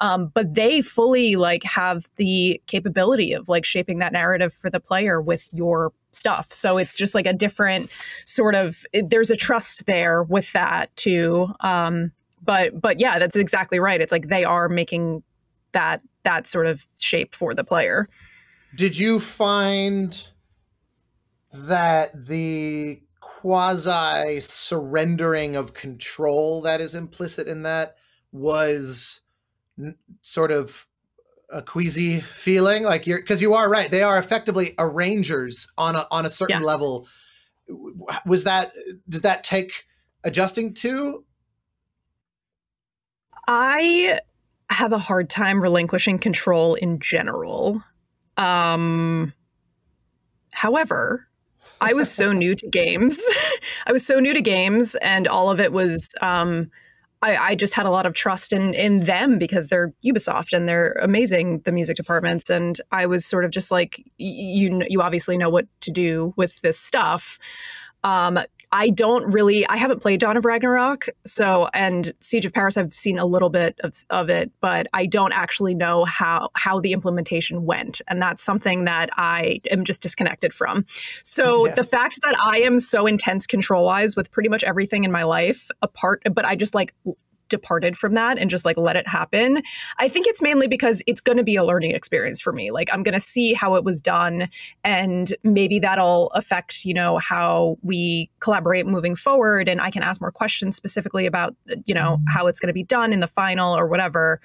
um, but they fully like have the capability of like shaping that narrative for the player with your stuff. So it's just like a different sort of it, there's a trust there with that too. Um, but but yeah, that's exactly right. It's like they are making that that sort of shape for the player.
Did you find that the quasi surrendering of control that is implicit in that was sort of a queasy feeling like you're because you are right they are effectively arrangers on a on a certain yeah. level. Was that did that take adjusting to?
I have a hard time relinquishing control in general. Um however i was so new to games i was so new to games and all of it was um I, I, just had a lot of trust in in them because they're Ubisoft and they're amazing, the music departments. And I was sort of just like, you you obviously know what to do with this stuff. Um, I don't really, I haven't played Dawn of Ragnarok, so and Siege of Paris, I've seen a little bit of, of it, but I don't actually know how how the implementation went, and that's something that I am just disconnected from. So yeah. the fact that I am so intense control wise with pretty much everything in my life, apart, but I just like departed from that and just like let it happen. I think it's mainly because it's going to be a learning experience for me. Like I'm going to see how it was done and maybe that'll affect, you know, how we collaborate moving forward and I can ask more questions specifically about, you know, mm-hmm. how it's going to be done in the final or whatever.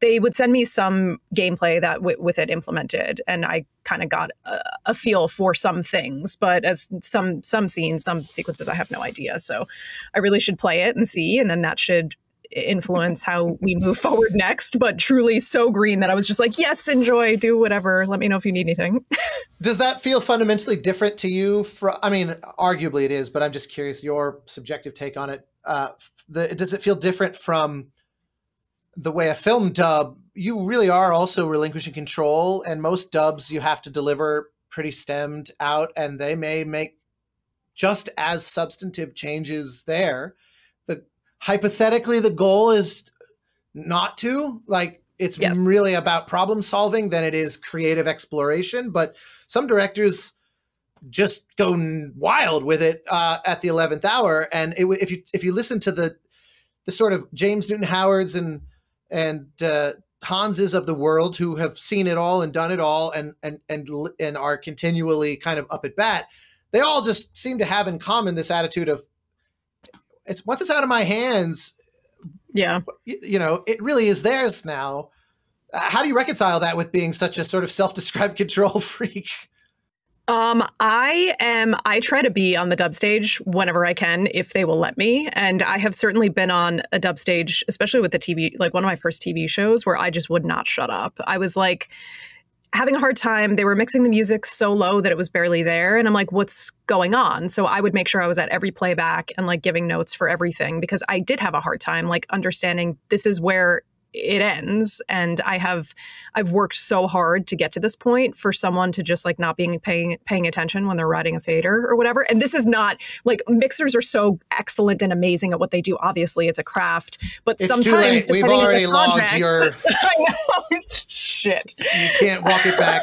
They would send me some gameplay that with it implemented and I kind of got a, a feel for some things, but as some some scenes, some sequences I have no idea. So I really should play it and see and then that should influence how we move forward next, but truly so green that I was just like, yes, enjoy, do whatever. Let me know if you need anything.
Does that feel fundamentally different to you? From, I mean, arguably it is, but I'm just curious your subjective take on it. Uh, the, does it feel different from the way a film dub? You really are also relinquishing control, and most dubs you have to deliver pretty stemmed out, and they may make just as substantive changes there hypothetically the goal is not to like it's yes. really about problem solving than it is creative exploration but some directors just go wild with it uh, at the 11th hour and it, if you if you listen to the the sort of james newton howards and and uh, hanses of the world who have seen it all and done it all and and and and are continually kind of up at bat they all just seem to have in common this attitude of it's once it's out of my hands
yeah
you, you know it really is theirs now uh, how do you reconcile that with being such a sort of self-described control freak
um, I am. I try to be on the dub stage whenever I can, if they will let me. And I have certainly been on a dub stage, especially with the TV, like one of my first TV shows, where I just would not shut up. I was like, having a hard time. They were mixing the music so low that it was barely there. And I'm like, what's going on? So I would make sure I was at every playback and like giving notes for everything because I did have a hard time like understanding this is where it ends. And i have i've worked so hard to get to this point for someone to just like not being paying paying attention when they're writing a fader or whatever. And this is not like mixers are so excellent and amazing at what they do. Obviously it's a craft but
it's
sometimes
we've already logged your
shit.
You can't walk it back.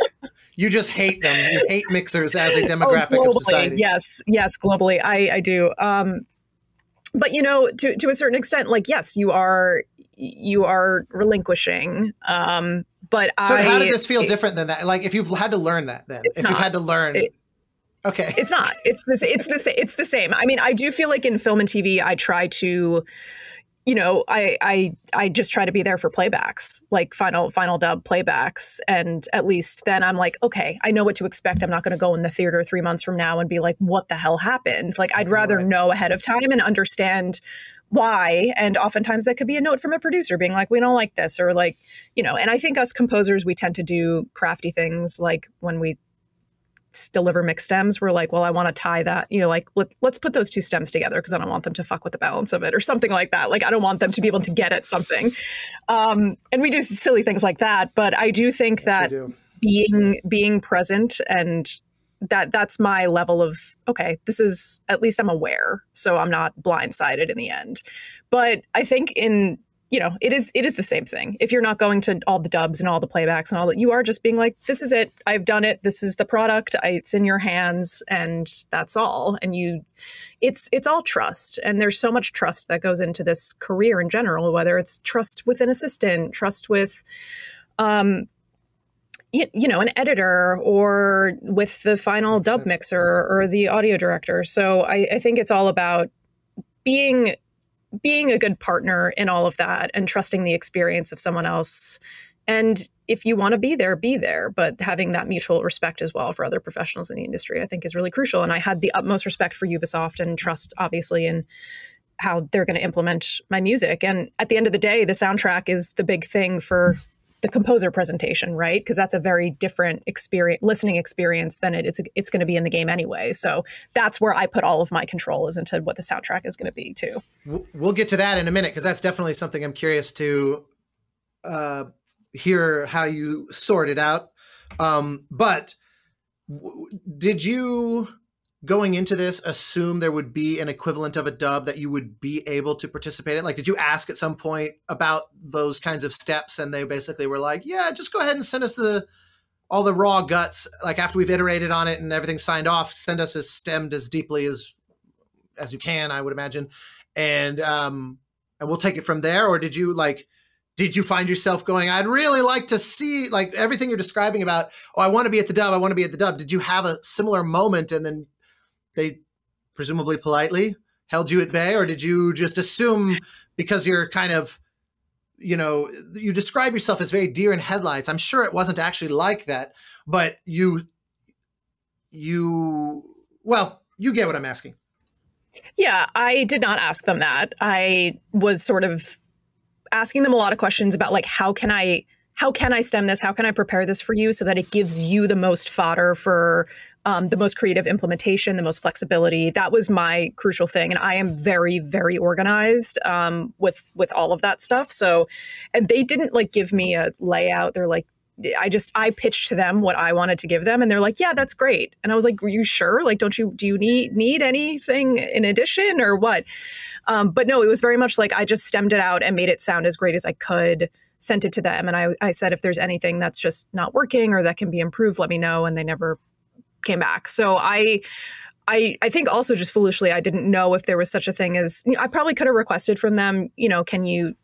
You just hate them. You hate mixers as a oh, demographic
oh,
of society.
Yes yes globally. I i do. Um but you know to to a certain extent like yes you are you are relinquishing. Um, but
so
I,
how did this feel it, different than that? Like if you've had to learn that, then if not, you've had to learn. It, okay,
it's not. It's this. It's the. It's the same. I mean, I do feel like in film and TV, I try to you know, I I I just try to be there for playbacks, like final final dub playbacks, and at least then I'm like, okay, I know what to expect. I'm not going to go in the theater three months from now and be like, what the hell happened? Like, I'd rather
Right.
know ahead of time and understand why. And oftentimes that could be a note from a producer being like, we don't like this, or like, you know. And I think us composers, we tend to do crafty things, like when we deliver mixed stems we're like well i want to tie that you know like let, let's put those two stems together because i don't want them to fuck with the balance of it or something like that like i don't want them to be able to get at something um, and we do silly things like that but i do think
Yes,
that being being present and that that's my level of okay this is at least i'm aware so i'm not blindsided in the end. But i think in you know it is it is the same thing. If you're not going to all the dubs and all the playbacks and all that you are just being like this is it. I've done it. This is the product. I, it's in your hands and that's all. And you it's it's all trust. And there's so much trust that goes into this career in general whether it's trust with an assistant trust with um you, you know an editor or with the final dub mixer or the audio director. So I, I think it's all about being being a good partner in all of that and trusting the experience of someone else. And if you want to be there be there. But having that mutual respect as well for other professionals in the industry i think is really crucial. And i had the utmost respect for ubisoft and trust obviously in how they're going to implement my music. And at the end of the day the soundtrack is the big thing for the composer presentation right? Because that's a very different experience listening experience than it is it's going to be in the game anyway. So that's where i put all of my control is into what the soundtrack is going to be too.
We'll get to that in a minute because that's definitely something I'm curious to uh, hear how you sort it out. Um, but did you, going into this, assume there would be an equivalent of a dub that you would be able to participate in? Like, did you ask at some point about those kinds of steps, and they basically were like, "Yeah, just go ahead and send us the." All the raw guts, like after we've iterated on it and everything's signed off, send us as stemmed as deeply as as you can, I would imagine and um and we'll take it from there or did you like did you find yourself going i'd really like to see like everything you're describing about oh i want to be at the dub i want to be at the dub did you have a similar moment and then they presumably politely held you at bay or did you just assume because you're kind of you know you describe yourself as very deer in headlights i'm sure it wasn't actually like that but you you well you get what i'm asking
Yeah, I did not ask them that. I was sort of asking them a lot of questions about like how can I how can I stem this? How can I prepare this for you so that it gives you the most fodder for um, the most creative implementation, the most flexibility? That was my crucial thing, and I am very, very organized um, with with all of that stuff. So, and they didn't like give me a layout. They're like, I just I pitched to them what I wanted to give them, and they're like, "Yeah, that's great." And I was like, "Were you sure? Like, don't you do you need need anything in addition or what?" Um, but no, it was very much like I just stemmed it out and made it sound as great as I could. Sent it to them, and I I said, "If there's anything that's just not working or that can be improved, let me know." And they never came back. So I. I, I think also just foolishly, I didn't know if there was such a thing as I probably could have requested from them, you know, can you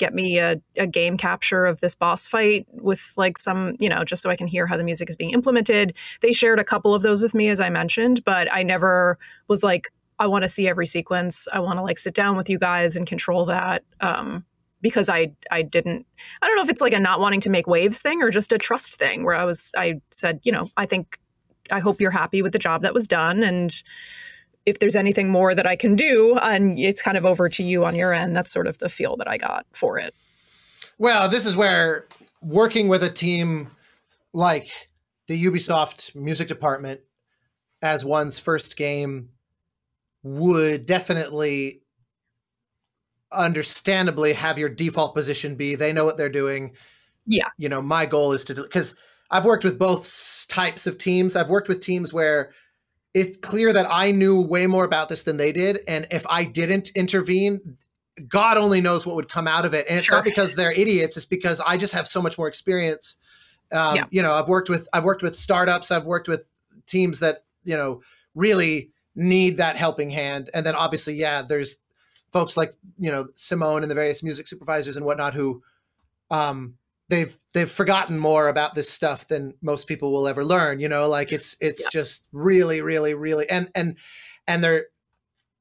get me a, a game capture of this boss fight with like some, you know, just so I can hear how the music is being implemented. They shared a couple of those with me, as I mentioned, but I never was like, I want to see every sequence. I want to like sit down with you guys and control that. Um, because I I didn't I don't know if it's like a not wanting to make waves thing or just a trust thing where I was I said, you know, I think I hope you're happy with the job that was done and if there's anything more that I can do and it's kind of over to you on your end, that's sort of the feel that I got for it.
Well, this is where working with a team like the Ubisoft music department as one's first game would definitely understandably have your default position be they know what they're doing.
Yeah.
You know, my goal is to do because I've worked with both types of teams. I've worked with teams where it's clear that I knew way more about this than they did. And if I didn't intervene, God only knows what would come out of it. And it's
Sure.
not because they're idiots, it's because I just have so much more experience. Um,
Yeah.
You know, I've worked with I've worked with startups, I've worked with teams that, you know, really need that helping hand. And then obviously, yeah, there's folks like, you know, Simone and the various music supervisors and whatnot who um they've they've forgotten more about this stuff than most people will ever learn you know like it's it's
Yeah.
just really really really and and and they're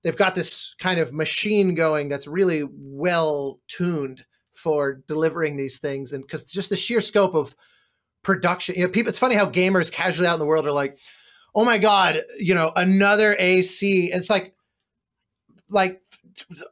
they've got this kind of machine going that's really well tuned for delivering these things and because just the sheer scope of production you know people it's funny how gamers casually out in the world are like oh my god you know another ac it's like like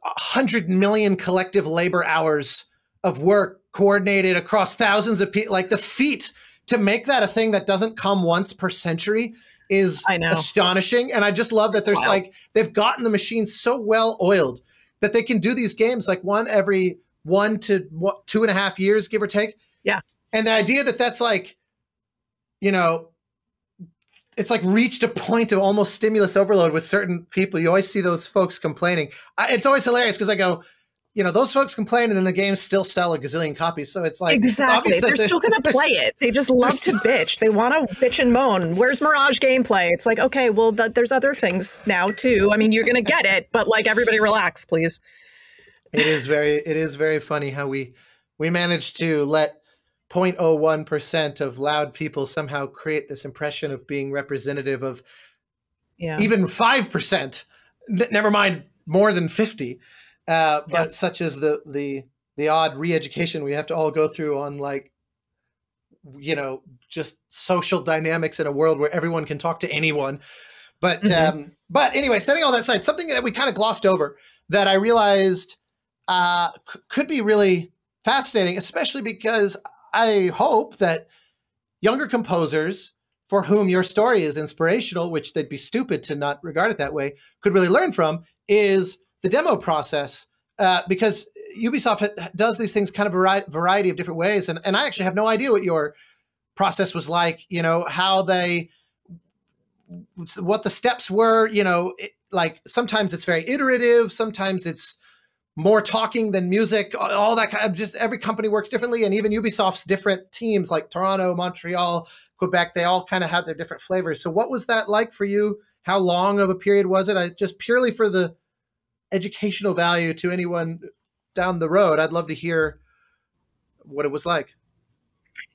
100 million collective labor hours of work coordinated across thousands of people like the feat to make that a thing that doesn't come once per century is astonishing and i just love that there's
Wow.
like they've gotten the machine so well oiled that they can do these games like one every one to what two and a half years give or take
Yeah.
and the idea that that's like you know it's like reached a point of almost stimulus overload with certain people. You always see those folks complaining. I, it's always hilarious because I go, you know, those folks complain and then the games still sell a gazillion copies. So it's like it's
exactly.
obvious that
They're still going to play it. They just love to bitch. They want to bitch and moan. Where's Mirage gameplay? It's like, okay, well, th- there's other things now too. I mean, you're going to get it, but like everybody relax, please.
It is very it is very funny how we we managed to let 0.01% of loud people somehow create this impression of being representative of
Yeah.
even 5% n- never mind more than 50 uh, but such as the the the odd re-education we have to all go through on like you know just social dynamics in a world where everyone can talk to anyone but
Mhm.
um but anyway setting all that aside something that we kind of glossed over that i realized uh c- could be really fascinating especially because i hope that younger composers for whom your story is inspirational, which they'd be stupid to not regard it that way, could really learn from is the demo process. Uh, because Ubisoft does these things kind of a variety of different ways, and, and I actually have no idea what your process was like. You know how they, what the steps were. You know, it, like sometimes it's very iterative, sometimes it's more talking than music. all- that kind of just every company works differently, and even Ubisoft's different teams like Toronto, Montreal, Quebec, they all kind of had their different flavors. So, what was that like for you? How long of a period was it? I just purely for the educational value to anyone down the road. I'd love to hear what it was like.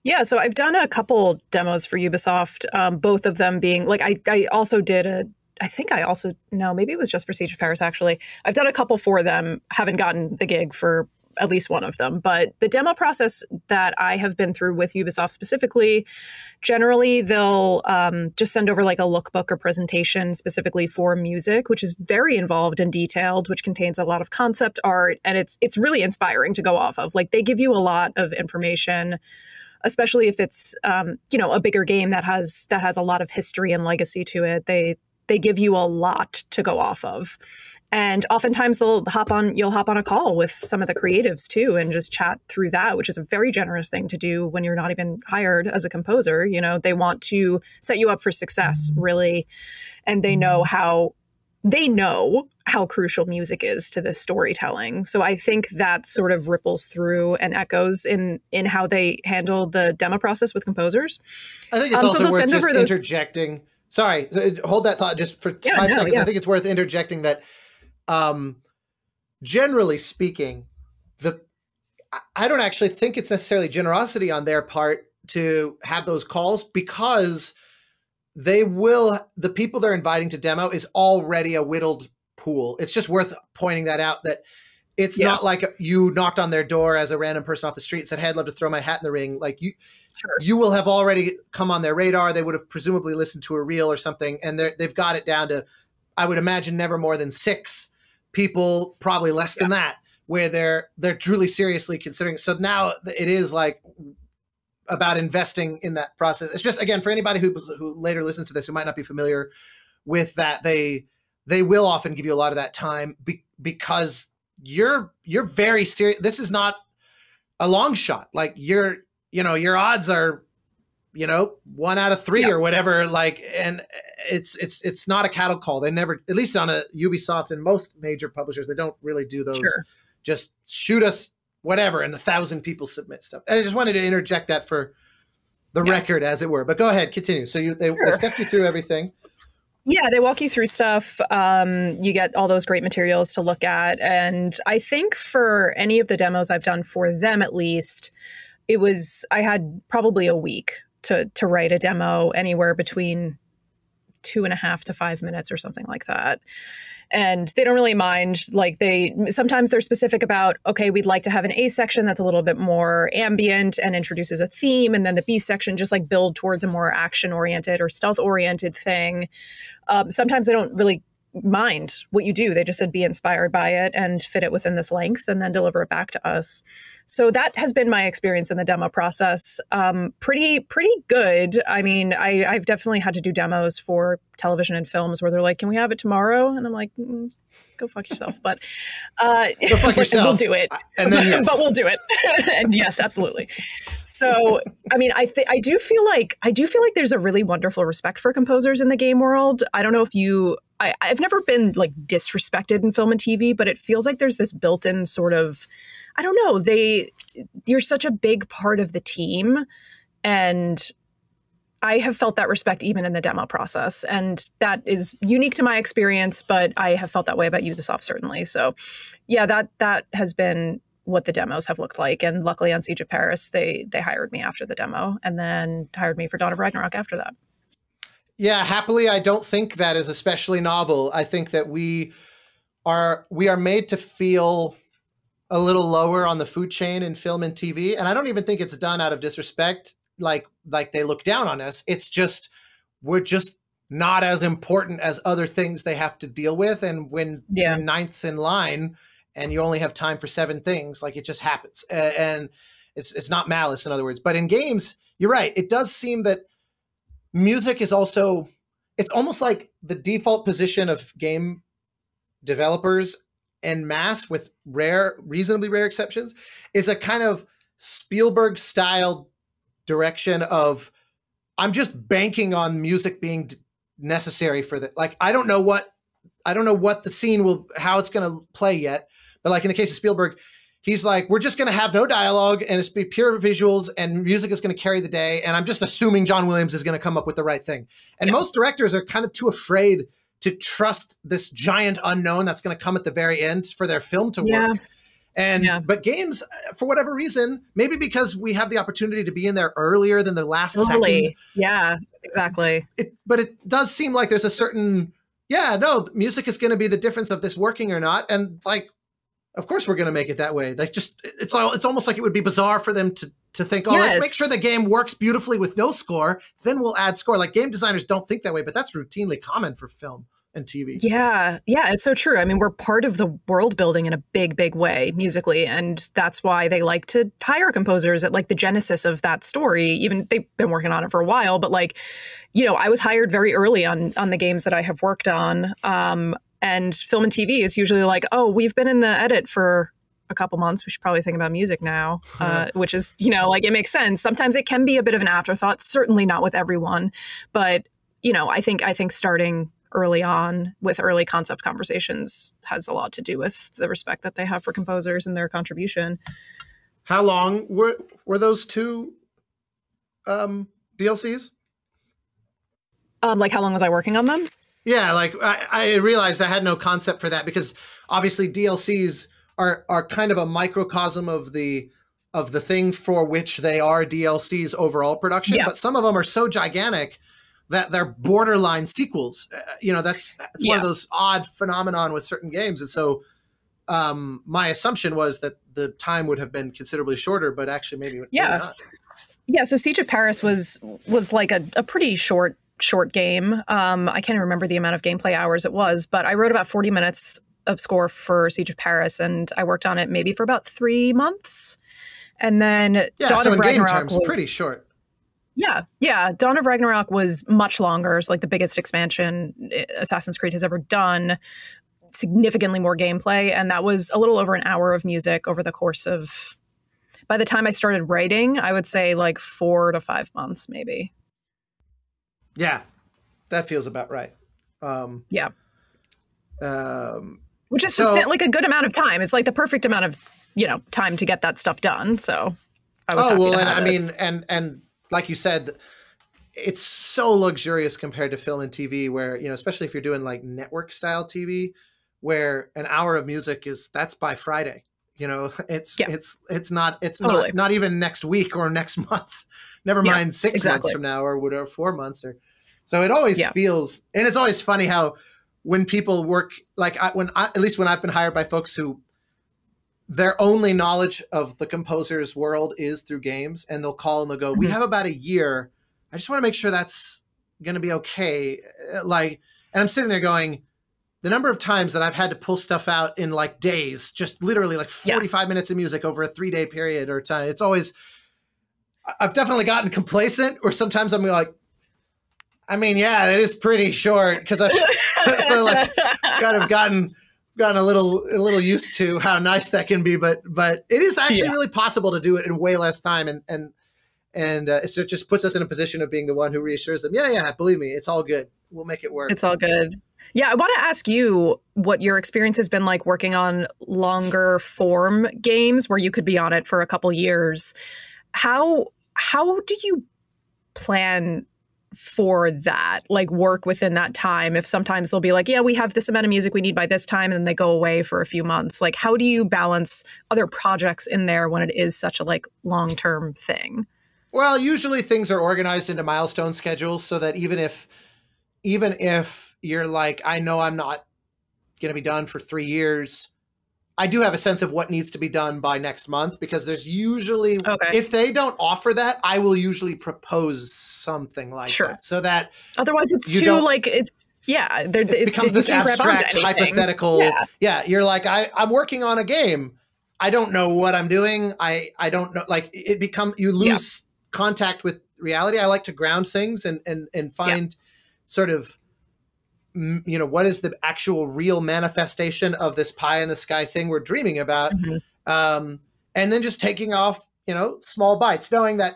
Yeah, so I've done a couple demos for Ubisoft, um, both of them being like I, I also did a I think I also no, maybe it was just for Siege of Paris actually. I've done a couple for them, haven't gotten the gig for at least one of them, but the demo process that I have been through with Ubisoft specifically, generally they'll um, just send over like a lookbook or presentation specifically for music, which is very involved and detailed, which contains a lot of concept art, and it's it's really inspiring to go off of. Like they give you a lot of information especially if it's um, you know a bigger game that has that has a lot of history and legacy to it. They they give you a lot to go off of and oftentimes they'll hop on you'll hop on a call with some of the creatives too and just chat through that which is a very generous thing to do when you're not even hired as a composer you know they want to set you up for success really and they know how they know how crucial music is to this storytelling. So I think that sort of ripples through and echoes in in how they handle the demo process with composers.
I think it's
Um,
also
they'll
worth just
those-
interjecting. Sorry, uh, hold that thought just for
Yeah,
five
no,
seconds. I think it's worth interjecting that, um, generally speaking, the I- don't actually think it's necessarily generosity on their part to have those calls because they will the people they're inviting to demo is already a whittled pool. It's just worth pointing that out that it's
Yeah.
not like you knocked on their door as a random person off the street and said, "Hey, I'd love to throw my hat in the ring." Like you,
Sure.
you will have already come on their radar. They would have presumably listened to a reel or something, and they've got it down to, I would imagine, never more than six people, probably less than that, where they're they're truly seriously considering. So now it is like about investing in that process. It's just again for anybody who who later listens to this who might not be familiar with that, they they will often give you a lot of that time be, because you're you're very serious. This is not a long shot. Like you're you know your odds are you know one out of three
Yeah.
or whatever. Like and it's it's it's not a cattle call. They never at least on a Ubisoft and most major publishers they don't really do those.
Sure.
Just shoot us whatever and a thousand people submit stuff. And I just wanted to interject that for the
Yeah.
record as it were. But go ahead, continue. So you they, they
Sure.
stepped you through everything.
Yeah, they walk you through stuff. Um, you get all those great materials to look at. And I think for any of the demos I've done for them, at least, it was, I had probably a week to, to write a demo anywhere between two and a half to five minutes or something like that. and they don't really mind like they sometimes they're specific about okay we'd like to have an a section that's a little bit more ambient and introduces a theme and then the b section just like build towards a more action oriented or stealth oriented thing um, sometimes they don't really mind what you do they just said be inspired by it and fit it within this length and then deliver it back to us so that has been my experience in the demo process. Um, pretty pretty good. I mean, I, I've definitely had to do demos for television and films where they're like, "Can we have it tomorrow?" And I'm like, mm, "Go fuck yourself." But uh,
Go fuck yourself.
we'll do it.
And then yes.
but we'll do it. and yes, absolutely. So, I mean, I th- I do feel like I do feel like there's a really wonderful respect for composers in the game world. I don't know if you I, I've never been like disrespected in film and TV, but it feels like there's this built-in sort of I don't know, they you're such a big part of the team and I have felt that respect even in the demo process. And that is unique to my experience, but I have felt that way about Ubisoft certainly. So yeah, that that has been what the demos have looked like. And luckily on Siege of Paris, they they hired me after the demo and then hired me for Dawn of Ragnarok after that.
Yeah, happily I don't think that is especially novel. I think that we are we are made to feel a little lower on the food chain in film and TV. And I don't even think it's done out of disrespect, like like they look down on us. It's just we're just not as important as other things they have to deal with. And when
Yeah.
you're ninth in line and you only have time for seven things, like it just happens. And it's it's not malice, in other words. But in games, you're right. It does seem that music is also it's almost like the default position of game developers en masse with rare reasonably rare exceptions is a kind of spielberg style direction of i'm just banking on music being d- necessary for the like i don't know what i don't know what the scene will how it's going to play yet but like in the case of spielberg he's like we're just going to have no dialogue and it's be pure visuals and music is going to carry the day and i'm just assuming john williams is going to come up with the right thing. And most directors are kind of too afraid to trust this giant unknown that's going to come at the very end for their film to
Yeah.
And
Yeah.
but games uh, for whatever reason maybe because we have the opportunity to be in there earlier than the last second
Totally. Yeah, exactly.
it, but it does seem like there's a certain yeah no music is going to be the difference of this working or not and like of course we're going to make it that way like just it's all it's almost like it would be bizarre for them to to think oh let's make sure the game works beautifully with no score then we'll add score like game designers don't think that way but that's routinely common for film and tv
Yeah, yeah, it's so true. I mean, we're part of the world building in a big, big way musically, and that's why they like to hire composers at like the genesis of that story. Even they've been working on it for a while, but like, you know, I was hired very early on on the games that I have worked on. Um, and film and TV is usually like, oh, we've been in the edit for a couple months. We should probably think about music now, uh, which is, you know, like it makes sense. Sometimes it can be a bit of an afterthought. Certainly not with everyone, but you know, I think I think starting early on with early concept conversations has a lot to do with the respect that they have for composers and their contribution.
how long were were those two um dlcs
Um, like, how long was I working on them?
Yeah, like I, I realized I had no concept for that because obviously DLCs are are kind of a microcosm of the of the thing for which they are DLCs overall production.
Yeah.
But some of them are so gigantic that they're borderline sequels. Uh, you know, that's, that's one of those odd phenomenon with certain games, and so um, my assumption was that the time would have been considerably shorter, but actually maybe, maybe
Yeah.
not.
Yeah, so Siege of Paris was was like a, a pretty short short game. Um, I can't remember the amount of gameplay hours it was, but I wrote about forty minutes of score for Siege of Paris, and I worked on it maybe for about three months. And then
Yeah,
Dawn
so
of
in game
Ragnarok
terms,
was,
pretty short.
Yeah, yeah. Dawn of Ragnarok was much longer. It's like the biggest expansion eh, Assassin's Creed has ever done. Significantly more gameplay, and that was a little over an hour of music over the course of. By the time I started writing, I would say like four to five months, maybe.
Yeah, that feels about right. Um,
Yeah,
um,
which is
So-
like a good amount of time. It's like the perfect amount of you know time to get that stuff done. So I was
oh well, and I
it.
mean, and and like you said, it's so luxurious compared to film and TV, where you know, especially if you're doing like network style TV, where an hour of music is that's by Friday. You know, it's
Yeah.
it's it's not it's
Totally.
not not even next week or next month. Never
Yeah,
mind six months from now or whatever, four months or. So it always
Yeah.
feels, and it's always funny how when people work like I, when I, at least when I've been hired by folks who their only knowledge of the composer's world is through games, and they'll call and they'll go, "We
Mhm.
have about a year. I just want to make sure that's going to be okay." Uh, Like, and I'm sitting there going, the number of times that I've had to pull stuff out in like days, just literally like
Yeah.
45 minutes of music over a three day period or time. It's always, I- I've definitely gotten complacent, or sometimes I'm like, I mean, yeah, it is pretty short because I've so like kind of gotten gotten a little a little used to how nice that can be, but but it is actually
Yeah.
really possible to do it in way less time, and and and uh, so it just puts us in a position of being the one who reassures them. Yeah, yeah, believe me, it's all good. We'll make it work.
It's all good. Yeah, I want to ask you what your experience has been like working on longer form games where you could be on it for a couple years. How how do you plan for that? Like work within that time if sometimes they'll be like, "Yeah, we have this amount of music we need by this time," and then they go away for a few months. Like how do you balance other projects in there when it is such a like long-term thing?
Well, usually things are organized into milestone schedules so that even if even if you're like, I know I'm not going to be done for 3 years, I do have a sense of what needs to be done by next month because there's usually
Okay.
if they don't offer that, I will usually propose something like
Sure.
that so that
Otherwise it's too like it's yeah, there
it becomes
you
this
can't grab onto
abstract hypothetical
Yeah.
yeah you're like I, i'm working on a game i don't know what i'm doing i i don't know like it become you
Yeah.
lose contact with reality i like to ground things and and and find sort of you know what is the actual real manifestation of this pie in the sky thing we're dreaming about
Mhm.
um and then just taking off you know small bites knowing that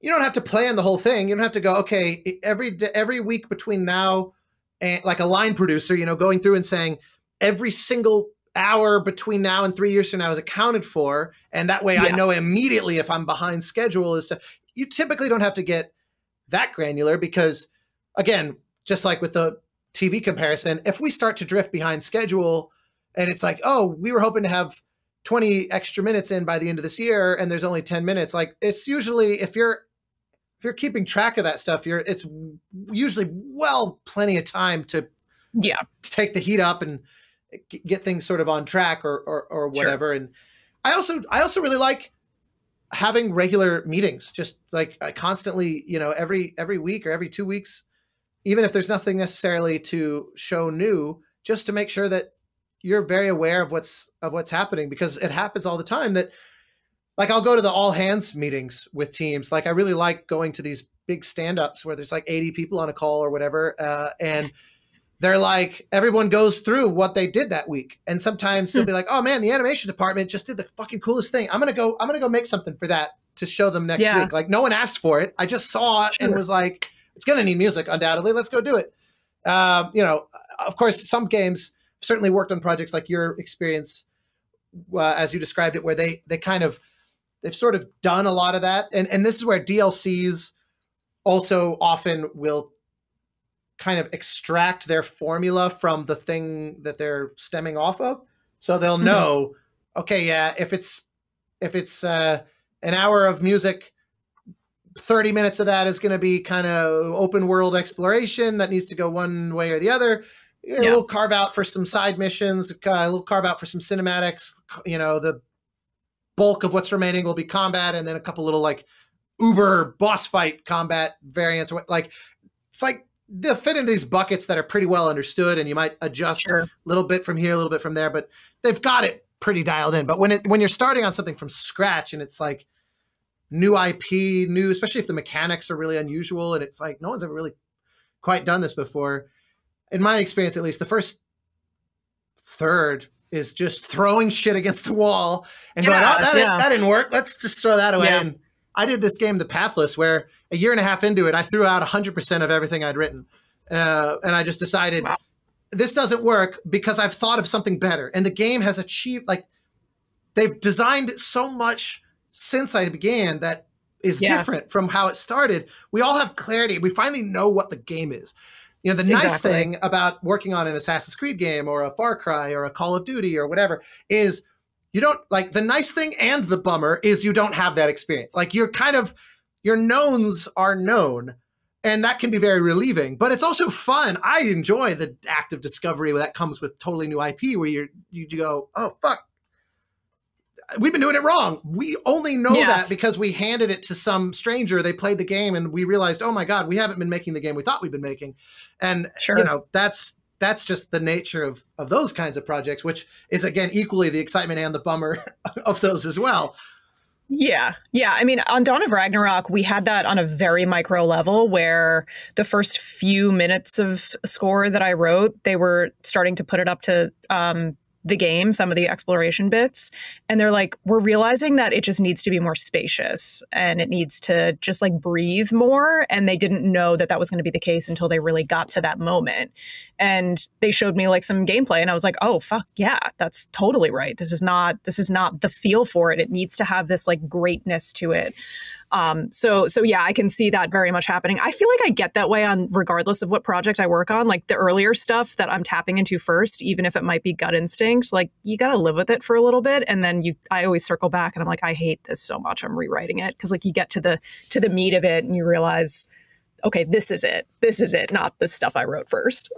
you don't have to plan the whole thing you don't have to go okay every every week between now and like a line producer you know going through and saying every single hour between now and three years from now is accounted for and that way i know immediately if i'm behind schedule is to you typically don't have to get that granular because again just like with the tv comparison if we start to drift behind schedule and it's like oh we were hoping to have 20 extra minutes in by the end of this year and there's only 10 minutes like it's usually if you're if you're keeping track of that stuff you're it's usually well plenty of time to
Yeah.
take the heat up and get things sort of on track or or, or
Sure.
whatever and i also i also really like having regular meetings just like I constantly you know every every week or every two weeks even if there's nothing necessarily to show new just to make sure that you're very aware of what's of what's happening because it happens all the time that like I'll go to the all hands meetings with teams. Like I really like going to these big stand ups where there's like 80 people on a call or whatever. Uh, and they're like, everyone goes through what they did that week. And sometimes they'll be like, oh man, the animation department just did the fucking coolest thing. I'm going to go, I'm going to go make something for that to show them next
Yeah.
week. Like no one asked for it. I just saw it and was like, it's going to need music undoubtedly. Let's go do it. Um, you know, of course, some games certainly worked on projects like your experience, uh, as you described it, where they, they kind of, they've sort of done a lot of that and and this is where DLCs also often will kind of extract their formula from the thing that they're stemming off of so they'll
Mhm.
know okay yeah if it's if it's uh an hour of music 30 minutes of that is going to be kind of open world exploration that needs to go one way or the other. You know, a little carve out for some side missions a little carve out for some cinematics you know the bulk of what's remaining will be combat and then a couple little like uber boss fight combat variants. Like it's like they'll fit into these buckets that are pretty well understood and you might adjust
Sure.
a little bit from here a little bit from there but they've got it pretty dialed in. But when it when you're starting on something from scratch and it's like new ip new especially if the mechanics are really unusual and it's like no one's ever really quite done this before in my experience at least the first third is just throwing shit against the wall and going, oh, that,
yeah.
didn't, that didn't work. Let's just throw that away.
Yeah.
And I did this game, The Pathless, where a year and a half into it, I threw out 100% of everything I'd written. Uh, and I just decided
Wow.
this doesn't work because I've thought of something better. And the game has achieved, like, they've designed so much since I began that is
Yeah.
different from how it started. We all have clarity. We finally know what the game is. You know, the nice
Exactly.
thing about working on an Assassin's Creed game or a Far Cry or a Call of Duty or whatever is you don't like the nice thing and the bummer is you don't have that experience. Like you're kind of your knowns are known, and that can be very relieving but it's also fun i enjoy the act of discovery that comes with totally new ip where you're you go oh fuck we've been doing it wrong we only know
Yeah.
that because we handed it to some stranger they played the game and we realized oh my god we haven't been making the game we thought we've been making and
Sure.
you know that's that's just the nature of of those kinds of projects which is again equally the excitement and the bummer of those as well
Yeah, yeah. I mean, on Dawn of Ragnarok, we had that on a very micro level where the first few minutes of score that I wrote, they were starting to put it up to um, the game, some of the exploration bits. And they're like, we're realizing that it just needs to be more spacious and it needs to just like breathe more. And they didn't know that that was going to be the case until they really got to that moment. And they showed me like some gameplay and I was like, oh, fuck, yeah, that's totally right. This is not, this is not the feel for it. It needs to have this like greatness to it. Um, so so yeah, I can see that very much happening. I feel like I get that way on regardless of what project I work on. Like the earlier stuff that I'm tapping into first, even if it might be gut instinct, like you got to live with it for a little bit, and then you. I always circle back and I'm like, I hate this so much. I'm rewriting it because like you get to the to the meat of it and you realize, okay, this is it. This is it, not the stuff I wrote first.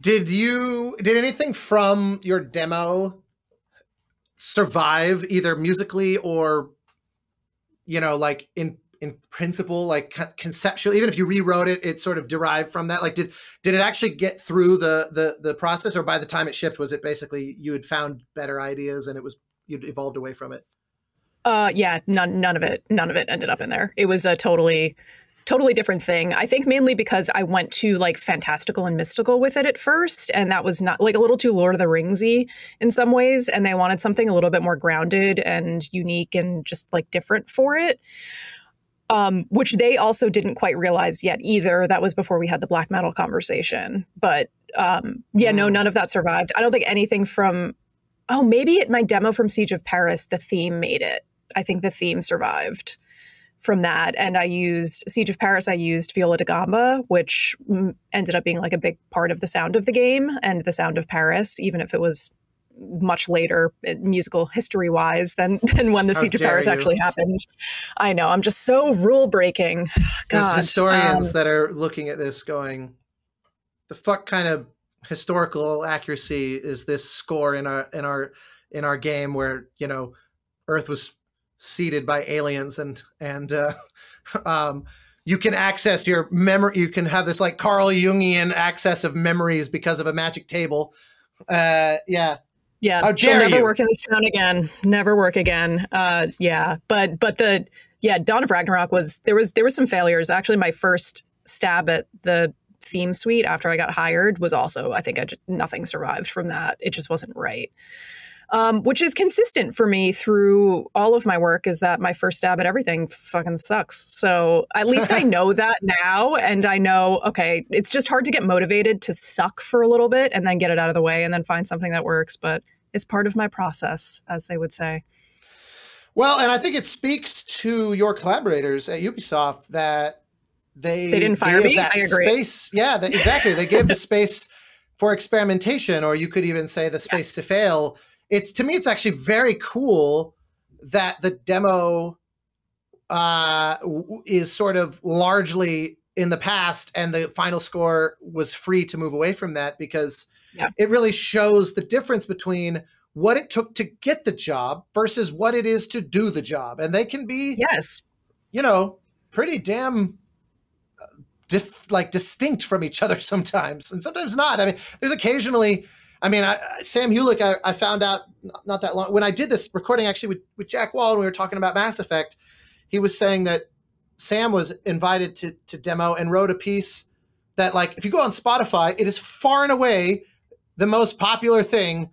Did you did anything from your demo survive either musically or you know like in in principle like co- conceptual even if you rewrote it it sort of derived from that like did did it actually get through the the the process or by the time it shipped was it basically you had found better ideas and it was you'd evolved away from it
Uh, yeah, none none of it none of it ended up in there. It was a totally totally different thing. I think mainly because I went to like fantastical and mystical with it at first, and that was not like a little too Lord of the Ringsy in some ways, and they wanted something a little bit more grounded and unique and just like different for it. Um, which they also didn't quite realize yet either. That was before we had the black metal conversation. But um, yeah, no, none of that survived. I don't think anything from oh maybe at my demo from Siege of Paris, the theme made it. I think the theme survived from that. And I used Siege of Paris, I used Viola da Gamba, which mm, ended up being like a big part of the sound of the game and the sound of Paris, even if it was much later uh, musical history wise than than when the
How
Siege of Paris
you.
actually happened. I know. I'm just so rule breaking.
there's historians
um,
that are looking at this going the fuck kind of historical accuracy is this score in our in our in our game where you know earth was seeded by aliens and and uh um you can access your memory you can have this like carl jungian access of memories because of a magic table uh yeah
Yeah,
How
she'll
dare
never
you.
work in this town again. Never work again. Uh, yeah, but but the yeah, Dawn of Ragnarok was there was there was some failures. Actually, my first stab at the theme suite after I got hired was also I think I just, nothing survived from that. It just wasn't right. Um, which is consistent for me through all of my work is that my first stab at everything fucking sucks. So at least I know that now and I know, okay, it's just hard to get motivated to suck for a little bit and then get it out of the way and then find something that works. But it's part of my process, as they would say.
well and i think it speaks to your collaborators at ubisoft that they
They didn't fire
gave
me?
that
I agree.
space yeah that, exactly they gave the space for experimentation or you could even say the space to fail it's to me it's actually very cool that the demo uh is sort of largely in the past and the final score was free to move away from that because
Yeah.
it really shows the difference between what it took to get the job versus what it is to do the job and they can be
Yes.
you know pretty damn uh, dif- like distinct from each other sometimes and sometimes not i mean there's occasionally i mean I, sam Hulick, I, I found out not- not that long when i did this recording actually with, with jack wall and we were talking about mass effect he was saying that sam was invited to, to demo and wrote a piece that like if you go on spotify it is far and away the most popular thing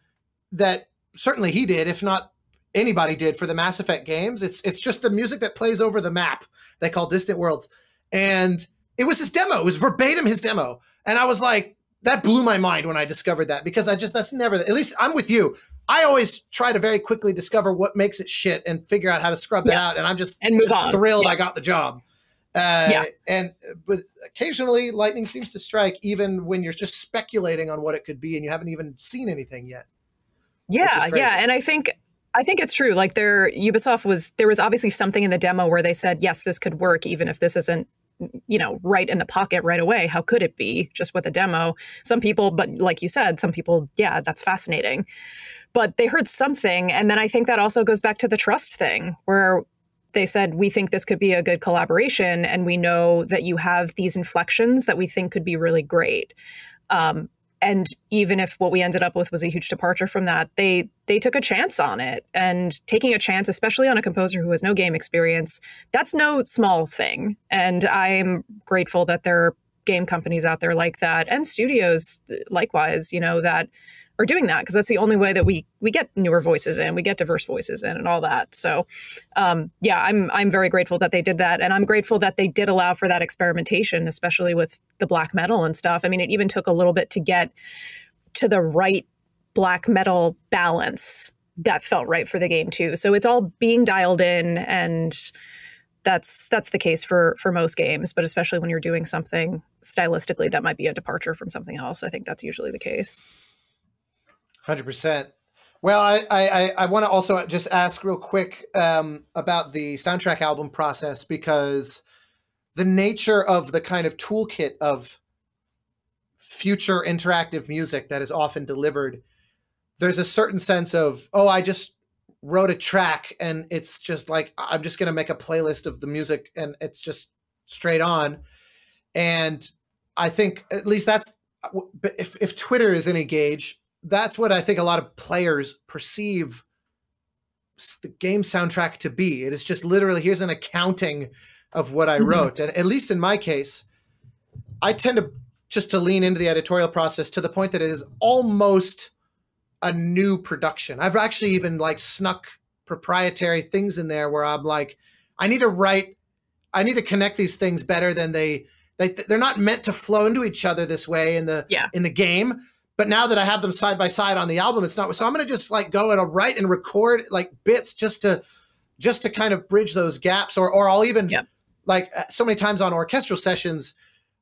that certainly he did if not anybody did for the Mass Effect games. It's it's just the music that plays over the map they call Distant Worlds. And it was his demo. It was verbatim his demo. And I was like, that blew my mind when I discovered that because I just that's never at least I'm with you. I always try to very quickly discover what makes it shit and figure out how to scrub that
Yes.
out. And I'm just,
And
just thrilled
Yeah.
I got the job. Uh,
Yeah.
And but occasionally lightning seems to strike even when you're just speculating on what it could be and you haven't even seen anything yet.
Yeah, yeah, and I think I think it's true. Like there, Ubisoft was there was obviously something in the demo where they said, yes, this could work, even if this isn't you know, right in the pocket right away. How could it be just with a demo? Some people, but like you said, some people, yeah, that's fascinating. But they heard something. And then I think that also goes back to the trust thing where they said, we think this could be a good collaboration. And we know that you have these inflections that we think could be really great. Um, and even if what we ended up with was a huge departure from that they they took a chance on it. And taking a chance especially on a composer who has no game experience that's no small thing. And i'm grateful that there are game companies out there like that and studios uh, likewise you know that are doing that because that's the only way that we we get newer voices in, we get diverse voices in, and all that. So, um, yeah, I'm I'm very grateful that they did that, and I'm grateful that they did allow for that experimentation, especially with the black metal and stuff. I mean, it even took a little bit to get to the right black metal balance that felt right for the game too. So it's all being dialed in and that's that's the case for for most games, but especially when you're doing something stylistically that might be a departure from something else, I think that's usually the case.
Hundred percent. Well, I I, I want to also just ask real quick um, about the soundtrack album process because the nature of the kind of toolkit of future interactive music that is often delivered, there's a certain sense of oh, I just wrote a track and it's just like I'm just gonna make a playlist of the music and it's just straight on, and I think at least that's if if Twitter is any gauge, that's what I think a lot of players perceive the game soundtrack to be. It is just literally here's an accounting of what I mm-hmm. wrote. And at least in my case, I tend to just to lean into the editorial process to the point that it is almost a new production. I've actually even like snuck proprietary things in there where I'm like, I need to write, I need to connect these things better than they they they're not meant to flow into each other this way in the
yeah.
in the game. But now that I have them side by side on the album, it's not. So I'm going to just like go and write and record like bits just to just to kind of bridge those gaps, or or I'll even
yep.
like uh, so many times on orchestral sessions,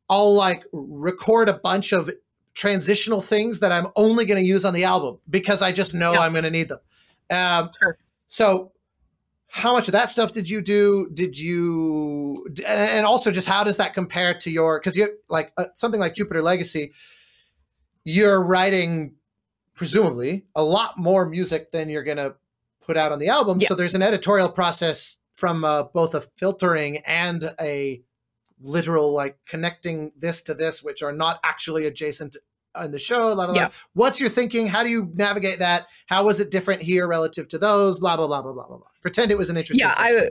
I'll like record a bunch of transitional things that I'm only going to use on the album because I just know yep. I'm going to need them. Um,
sure.
So how much of that stuff did you do did you and also just how does that compare to your because you like uh, something like jupiter legacy you're writing presumably a lot more music than you're going to put out on the album. Yeah. So there's an editorial process from uh, both a filtering and a literal like connecting this to this, which are not actually adjacent in the show. Blah, blah, yeah. What's your thinking? How do you navigate that? How was it different here relative to those? Blah blah blah blah blah blah. Pretend it was an interesting.
Yeah, I I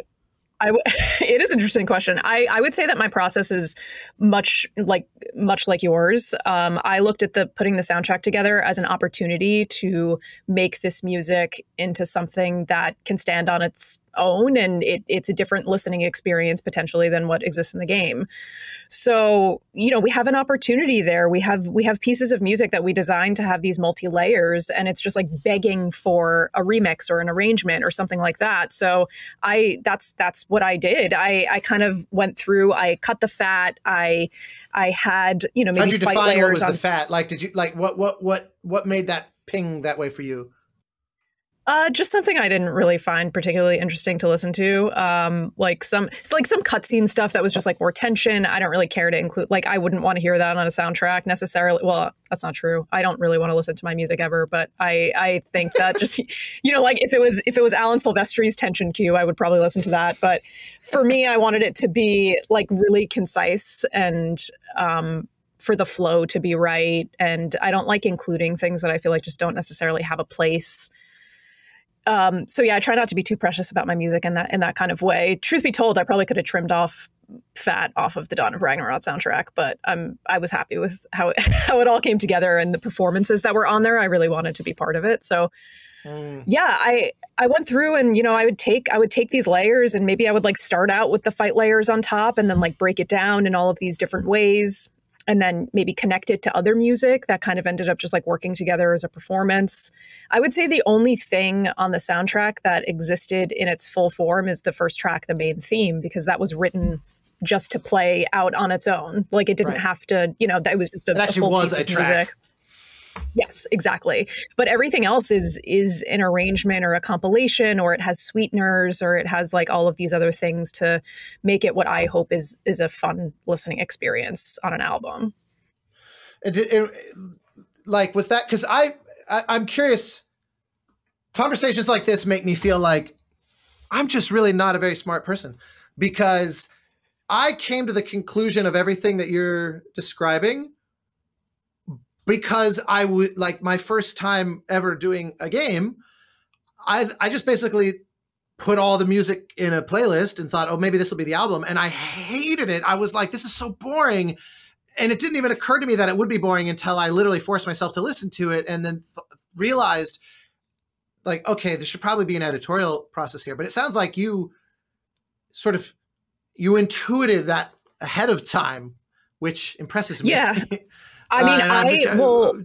it is an interesting question. I, I would say that my process is much like much like yours. Um, I looked at the putting the soundtrack together as an opportunity to make this music into something that can stand on its own and it, it's a different listening experience potentially than what exists in the game. So you know we have an opportunity there. We have we have pieces of music that we designed to have these multi layers and it's just like begging for a remix or an arrangement or something like that. So i that's that's what i did. I i kind of went through i cut the fat. I i had you know maybe
How'd you define
layers
what was
on,
the fat? Like did you like what what what what made that ping that way for you
uh, just something I didn't really find particularly interesting to listen to. Um, like some, like some cutscene stuff that was just like more tension. I don't really care to include. Like, I wouldn't want to hear that on a soundtrack necessarily. Well, that's not true. I don't really want to listen to my music ever, but I, I think that just, you know, like if it was if it was Alan Silvestri's tension cue, I would probably listen to that. But for me, I wanted it to be like really concise and um, for the flow to be right. And I don't like including things that I feel like just don't necessarily have a place um, so yeah, I try not to be too precious about my music in that in that kind of way. Truth be told, I probably could have trimmed off fat off of the Dawn of Ragnarok soundtrack, but I'm I was happy with how it, how it all came together and the performances that were on there. I really wanted to be part of it. So mm. yeah, I I went through and you know I would take I would take these layers and maybe I would like start out with the fight layers on top and then like break it down in all of these different ways and then maybe connect it to other music that kind of ended up just like working together as a performance. I would say the only thing on the soundtrack that existed in its full form is the first track, the main theme, because that was written just to play out on its own. Like it didn't right. have to, you know, that was just a,
it actually
a full
was
piece
a
of
track.
music. Yes, exactly. But everything else is is an arrangement or a compilation or it has sweeteners or it has like all of these other things to make it what I hope is is a fun listening experience on an album.
It, it, like was that cuz I, I I'm curious conversations like this make me feel like I'm just really not a very smart person because I came to the conclusion of everything that you're describing because I would like my first time ever doing a game. I I just basically put all the music in a playlist and thought, oh, maybe this will be the album. And I hated it. I was like, this is so boring. And it didn't even occur to me that it would be boring until I literally forced myself to listen to it and then th- realized, like, okay, there should probably be an editorial process here. But it sounds like you sort of you intuited that ahead of time, which impresses me.
Yeah. I mean, uh, I well,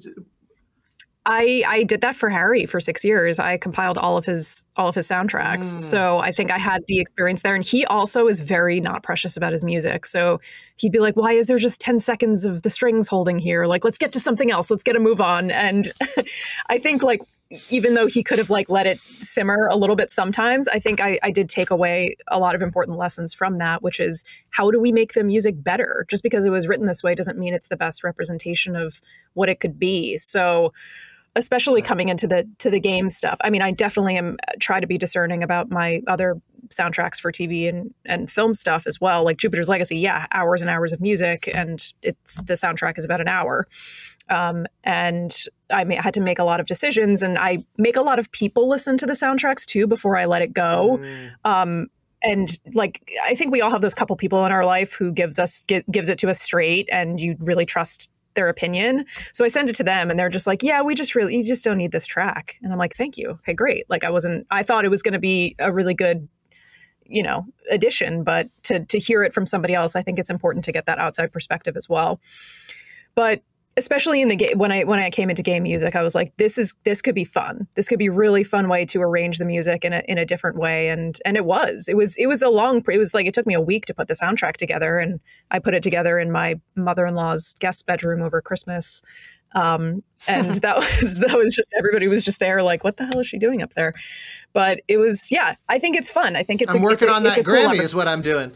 I I did that for Harry for six years. I compiled all of his all of his soundtracks, mm. so I think I had the experience there. And he also is very not precious about his music. So he'd be like, "Why is there just ten seconds of the strings holding here? Like, let's get to something else. Let's get a move on." And I think like even though he could have like let it simmer a little bit sometimes, I think I, I, did take away a lot of important lessons from that, which is how do we make the music better? Just because it was written this way doesn't mean it's the best representation of what it could be. So especially coming into the to the game stuff. I mean, I definitely am try to be discerning about my other soundtracks for TV and and film stuff as well. Like Jupiter's Legacy, yeah, hours and hours of music, and it's the soundtrack is about an hour. Um, and I had to make a lot of decisions, and I make a lot of people listen to the soundtracks too before I let it go. Mm. Um, and like I think we all have those couple people in our life who gives us gives it to us straight, and you really trust their opinion. So I send it to them, and they're just like, "Yeah, we just really, you just don't need this track." And I'm like, "Thank you, okay, great." Like I wasn't, I thought it was going to be a really good you know addition but to to hear it from somebody else i think it's important to get that outside perspective as well but especially in the game when I when I came into game music, I was like, this is this could be fun. This could be really fun way to arrange the music in a in a different way. And and it was. It was it was a long it was like it took me a week to put the soundtrack together and I put it together in my mother in law's guest bedroom over Christmas. Um, and that was that was just everybody was just there like what the hell is she doing up there but it was yeah i think it's fun i think it's
i'm
a,
working
a,
on that grammy cool is what i'm doing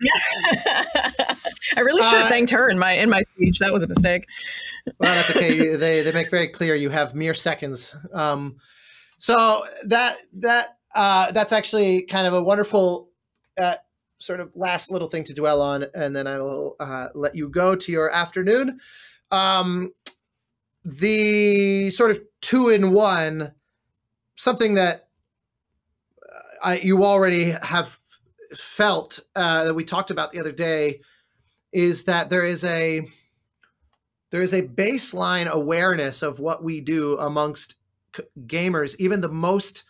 I really should have uh, thanked her in my in my speech. That was a mistake.
well, that's okay. they they make very clear you have mere seconds. Um, so that that uh, that's actually kind of a wonderful uh, sort of last little thing to dwell on, and then I will uh, let you go to your afternoon. Um, the sort of two in one, something that uh, I, you already have felt uh, that we talked about the other day is that there is a there is a baseline awareness of what we do amongst gamers, even the most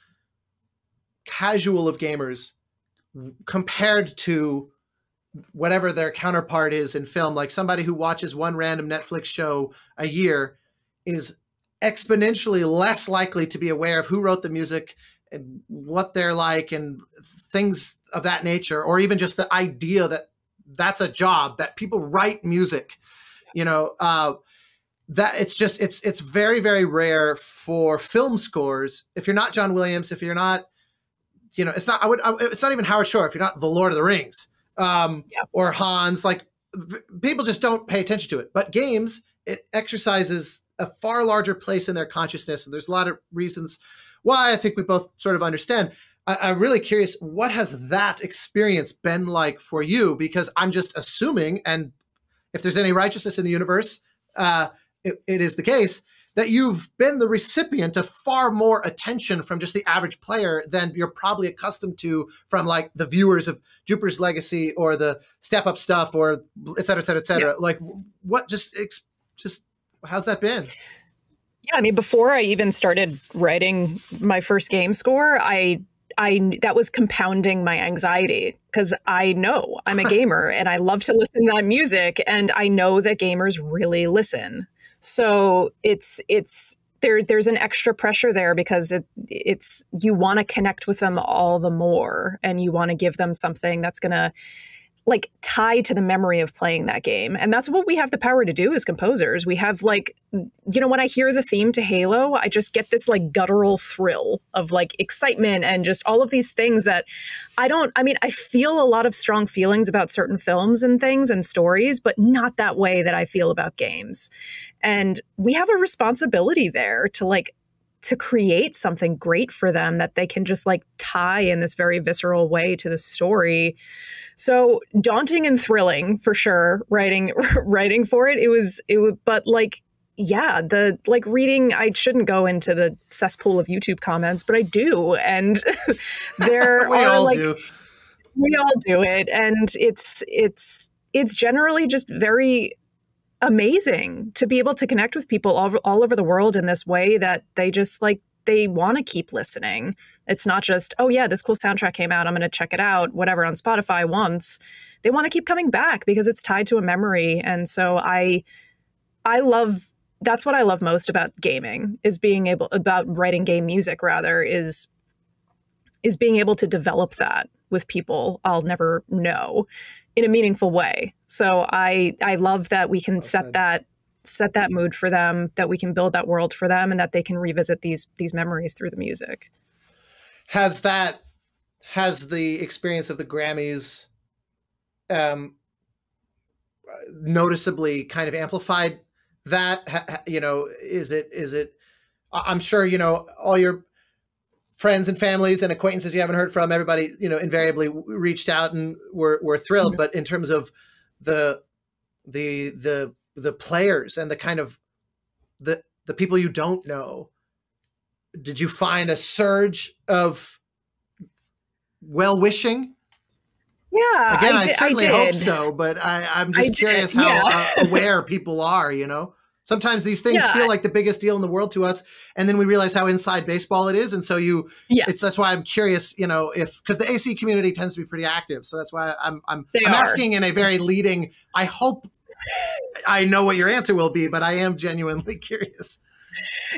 casual of gamers, compared to whatever their counterpart is in film. Like somebody who watches one random Netflix show a year is exponentially less likely to be aware of who wrote the music and what they're like and things of that nature or even just the idea that that's a job that people write music you know uh, that it's just it's it's very very rare for film scores. If you're not john williams if you're not you know it's not i would it's not even howard shore if you're not the lord of the rings um, yeah. or hans like people just don't pay attention to it. But games it exercises a far larger place in their consciousness and there's a lot of reasons why I think we both sort of understand. I, am really curious, what has that experience been like for you? Because I'm just assuming, and if there's any righteousness in the universe, uh, it, it is the case that you've been the recipient of far more attention from just the average player than you're probably accustomed to from like the viewers of Jupiter's Legacy or the Step Up stuff or et cetera, et cetera, et cetera. Yeah. Like, what just just how's that been?
Yeah, I mean, before I even started writing my first game score, I I that was compounding my anxiety because I know I'm a gamer and I love to listen to that music and I know that gamers really listen. So it's it's there there's an extra pressure there because it it's you want to connect with them all the more and you want to give them something that's going to like tied to the memory of playing that game. And that's what we have the power to do as composers. We have like, you know, when I hear the theme to Halo, I just get this like guttural thrill of like excitement and just all of these things that I don't, I mean, I feel a lot of strong feelings about certain films and things and stories, but not that way that I feel about games. And we have a responsibility there to like to create something great for them that they can just like tie in this very visceral way to the story. So daunting and thrilling for sure writing writing for it. It was it was but like yeah, the like reading I shouldn't go into the cesspool of YouTube comments, but I do and there
we
are
all
like
do.
we all do it and it's it's it's generally just very amazing to be able to connect with people all, all over the world in this way that they just like they want to keep listening. It's not just oh yeah this cool soundtrack came out i'm going to check it out whatever on spotify once. They want to keep coming back because it's tied to a memory and so i i love that's what i love most about gaming is being able about writing game music rather is is being able to develop that with people i'll never know in a meaningful way. So I I love that we can
Well
set that set that mood for them, that we can build that world for them, and that they can revisit these these memories through the music.
Has that has the experience of the Grammys um noticeably kind of amplified that? Ha- ha- you know is it is it i'm sure you know all your friends and families and acquaintances you haven't heard from everybody you know invariably reached out and were were thrilled. But in terms of the the the the players and the kind of the the people you don't know. Did you find a surge of well wishing
Yeah,
again i,
I, di-
certainly
I
hope so but i i'm
I
just
did,
curious how
yeah.
uh, aware people are you know? Sometimes these things
Yeah,
feel like the biggest deal in the world to us and then we realize how inside baseball it is and so you
Yes,
it's that's why i'm curious you know if because the ac community tends to be pretty active so that's why i'm i'm, I'm asking in a very leading i hope i know what your answer will be but i am genuinely curious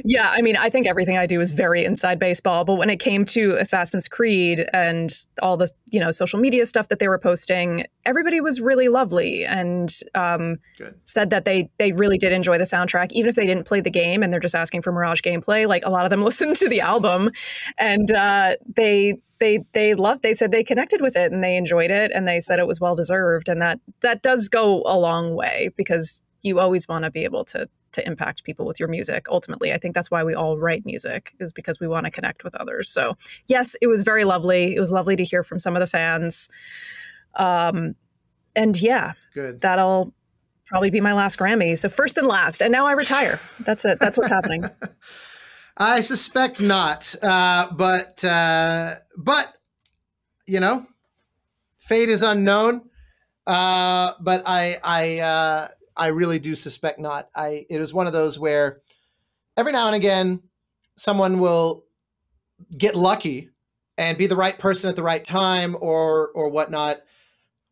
yeah. I mean, I think everything I do is very inside baseball. But when it came to Assassin's Creed and all the you know social media stuff that they were posting, everybody was really lovely and um, said that they they really did enjoy the soundtrack, even if they didn't play the game and they're just asking for Mirage gameplay. Like a lot of them listened to the album, and uh, they they they loved. They said they connected with it and they enjoyed it, and they said it was well deserved, and that that does go a long way because you always want to be able to to impact people with your music. Ultimately, I think that's why we all write music is because we want to connect with others. So yes, it was very lovely. It was lovely to hear from some of the fans. Um, and yeah,
good
that'll probably be my last Grammy. So first and last, and now I retire. That's it. That's what's happening.
I suspect not, uh, but uh, but you know, fate is unknown. Uh, but I I uh, I really do suspect not. I it was one of those where every now and again someone will get lucky and be the right person at the right time or or whatnot,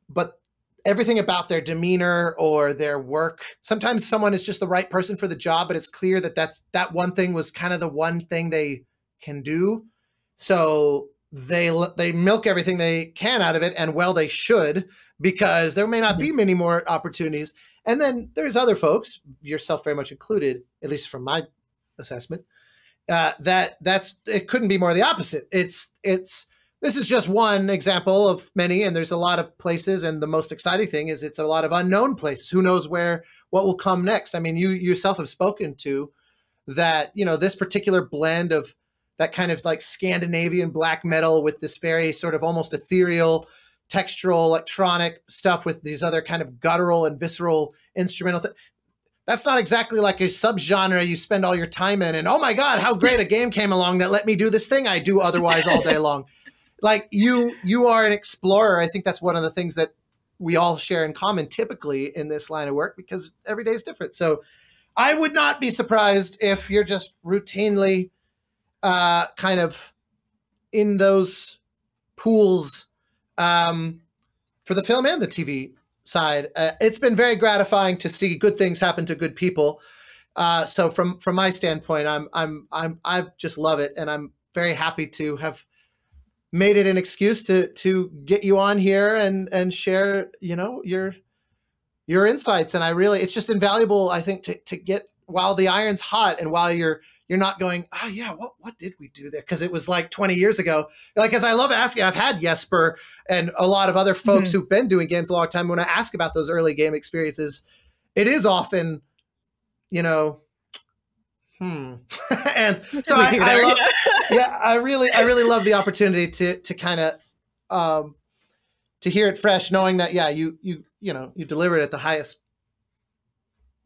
but everything about their demeanor or their work sometimes someone is just the right person for the job but it's clear that that's that one thing was kind of the one thing they can do. So they they milk everything they can out of it and well they should because there may not be many more opportunities and then there's other folks yourself very much included at least from my assessment uh, that that's it couldn't be more the opposite. It's it's this is just one example of many and there's a lot of places and the most exciting thing is it's a lot of unknown places. Who knows where what will come next? I mean you yourself have spoken to that you know this particular blend of that kind of like scandinavian black metal with this very sort of almost ethereal textural electronic stuff with these other kind of guttural and visceral instrumental th- that's not exactly like a subgenre you spend all your time in and oh my god how great a game came along that let me do this thing i do otherwise all day long. Like you you are an explorer. I think that's one of the things that we all share in common typically in this line of work because every day is different. So i would not be surprised if you're just routinely uh kind of in those pools um for the film and the tv side uh, it's been very gratifying to see good things happen to good people. Uh so from from my standpoint i'm i'm i'm i just love it. And i'm very happy to have made it an excuse to to get you on here and and share you know your your insights. And i really it's just invaluable i think to to get while the iron's hot and while you're you're not going oh yeah what what did we do there because it was like 20 years ago like as i love asking i've had jesper and a lot of other folks
Mm-hmm.
who've been doing games a long time when i ask about those early game experiences it is often you know hmm and so I, I love
yeah.
I really, I really love the opportunity to to kind of um, to hear it fresh, knowing that yeah, you you you know you delivered at the highest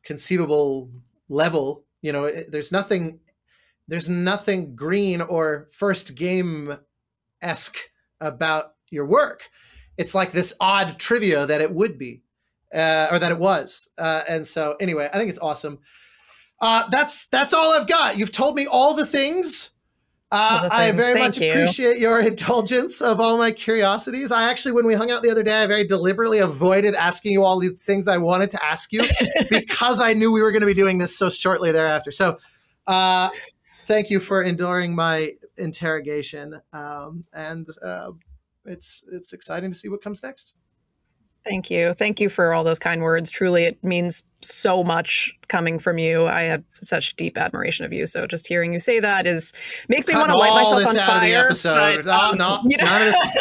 conceivable level. You know, it, there's nothing, there's nothing green or first game esque about your work. It's like this odd trivia that it would be, uh, or that it was. Uh, and so, anyway, I think it's awesome. Uh, that's that's all I've got. You've told me all the things. Uh,
All the
I very
Thank
much
you.
appreciate your indulgence of all my curiosities. I actually, when we hung out the other day, I very deliberately avoided asking you all these things I wanted to ask you because I knew we were going to be doing this so shortly thereafter. So, uh, thank you for enduring my interrogation, um, and uh, it's it's exciting to see what comes next.
Thank you. Thank you for all those kind words. Truly, it means so much coming from you. I have such deep admiration of you. So just hearing you say that is makes me want to light
all
myself
this
on
out
fire.
of the episode.
but,
No,
um,
no,
you know-
none of this.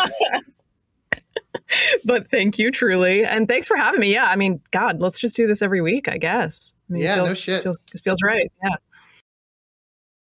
but thank you truly, and thanks for having me. Yeah, I mean, God, let's just do this every week. I guess. I mean, it
Yeah, no
feels,
shit.
Feels, it feels right. Yeah.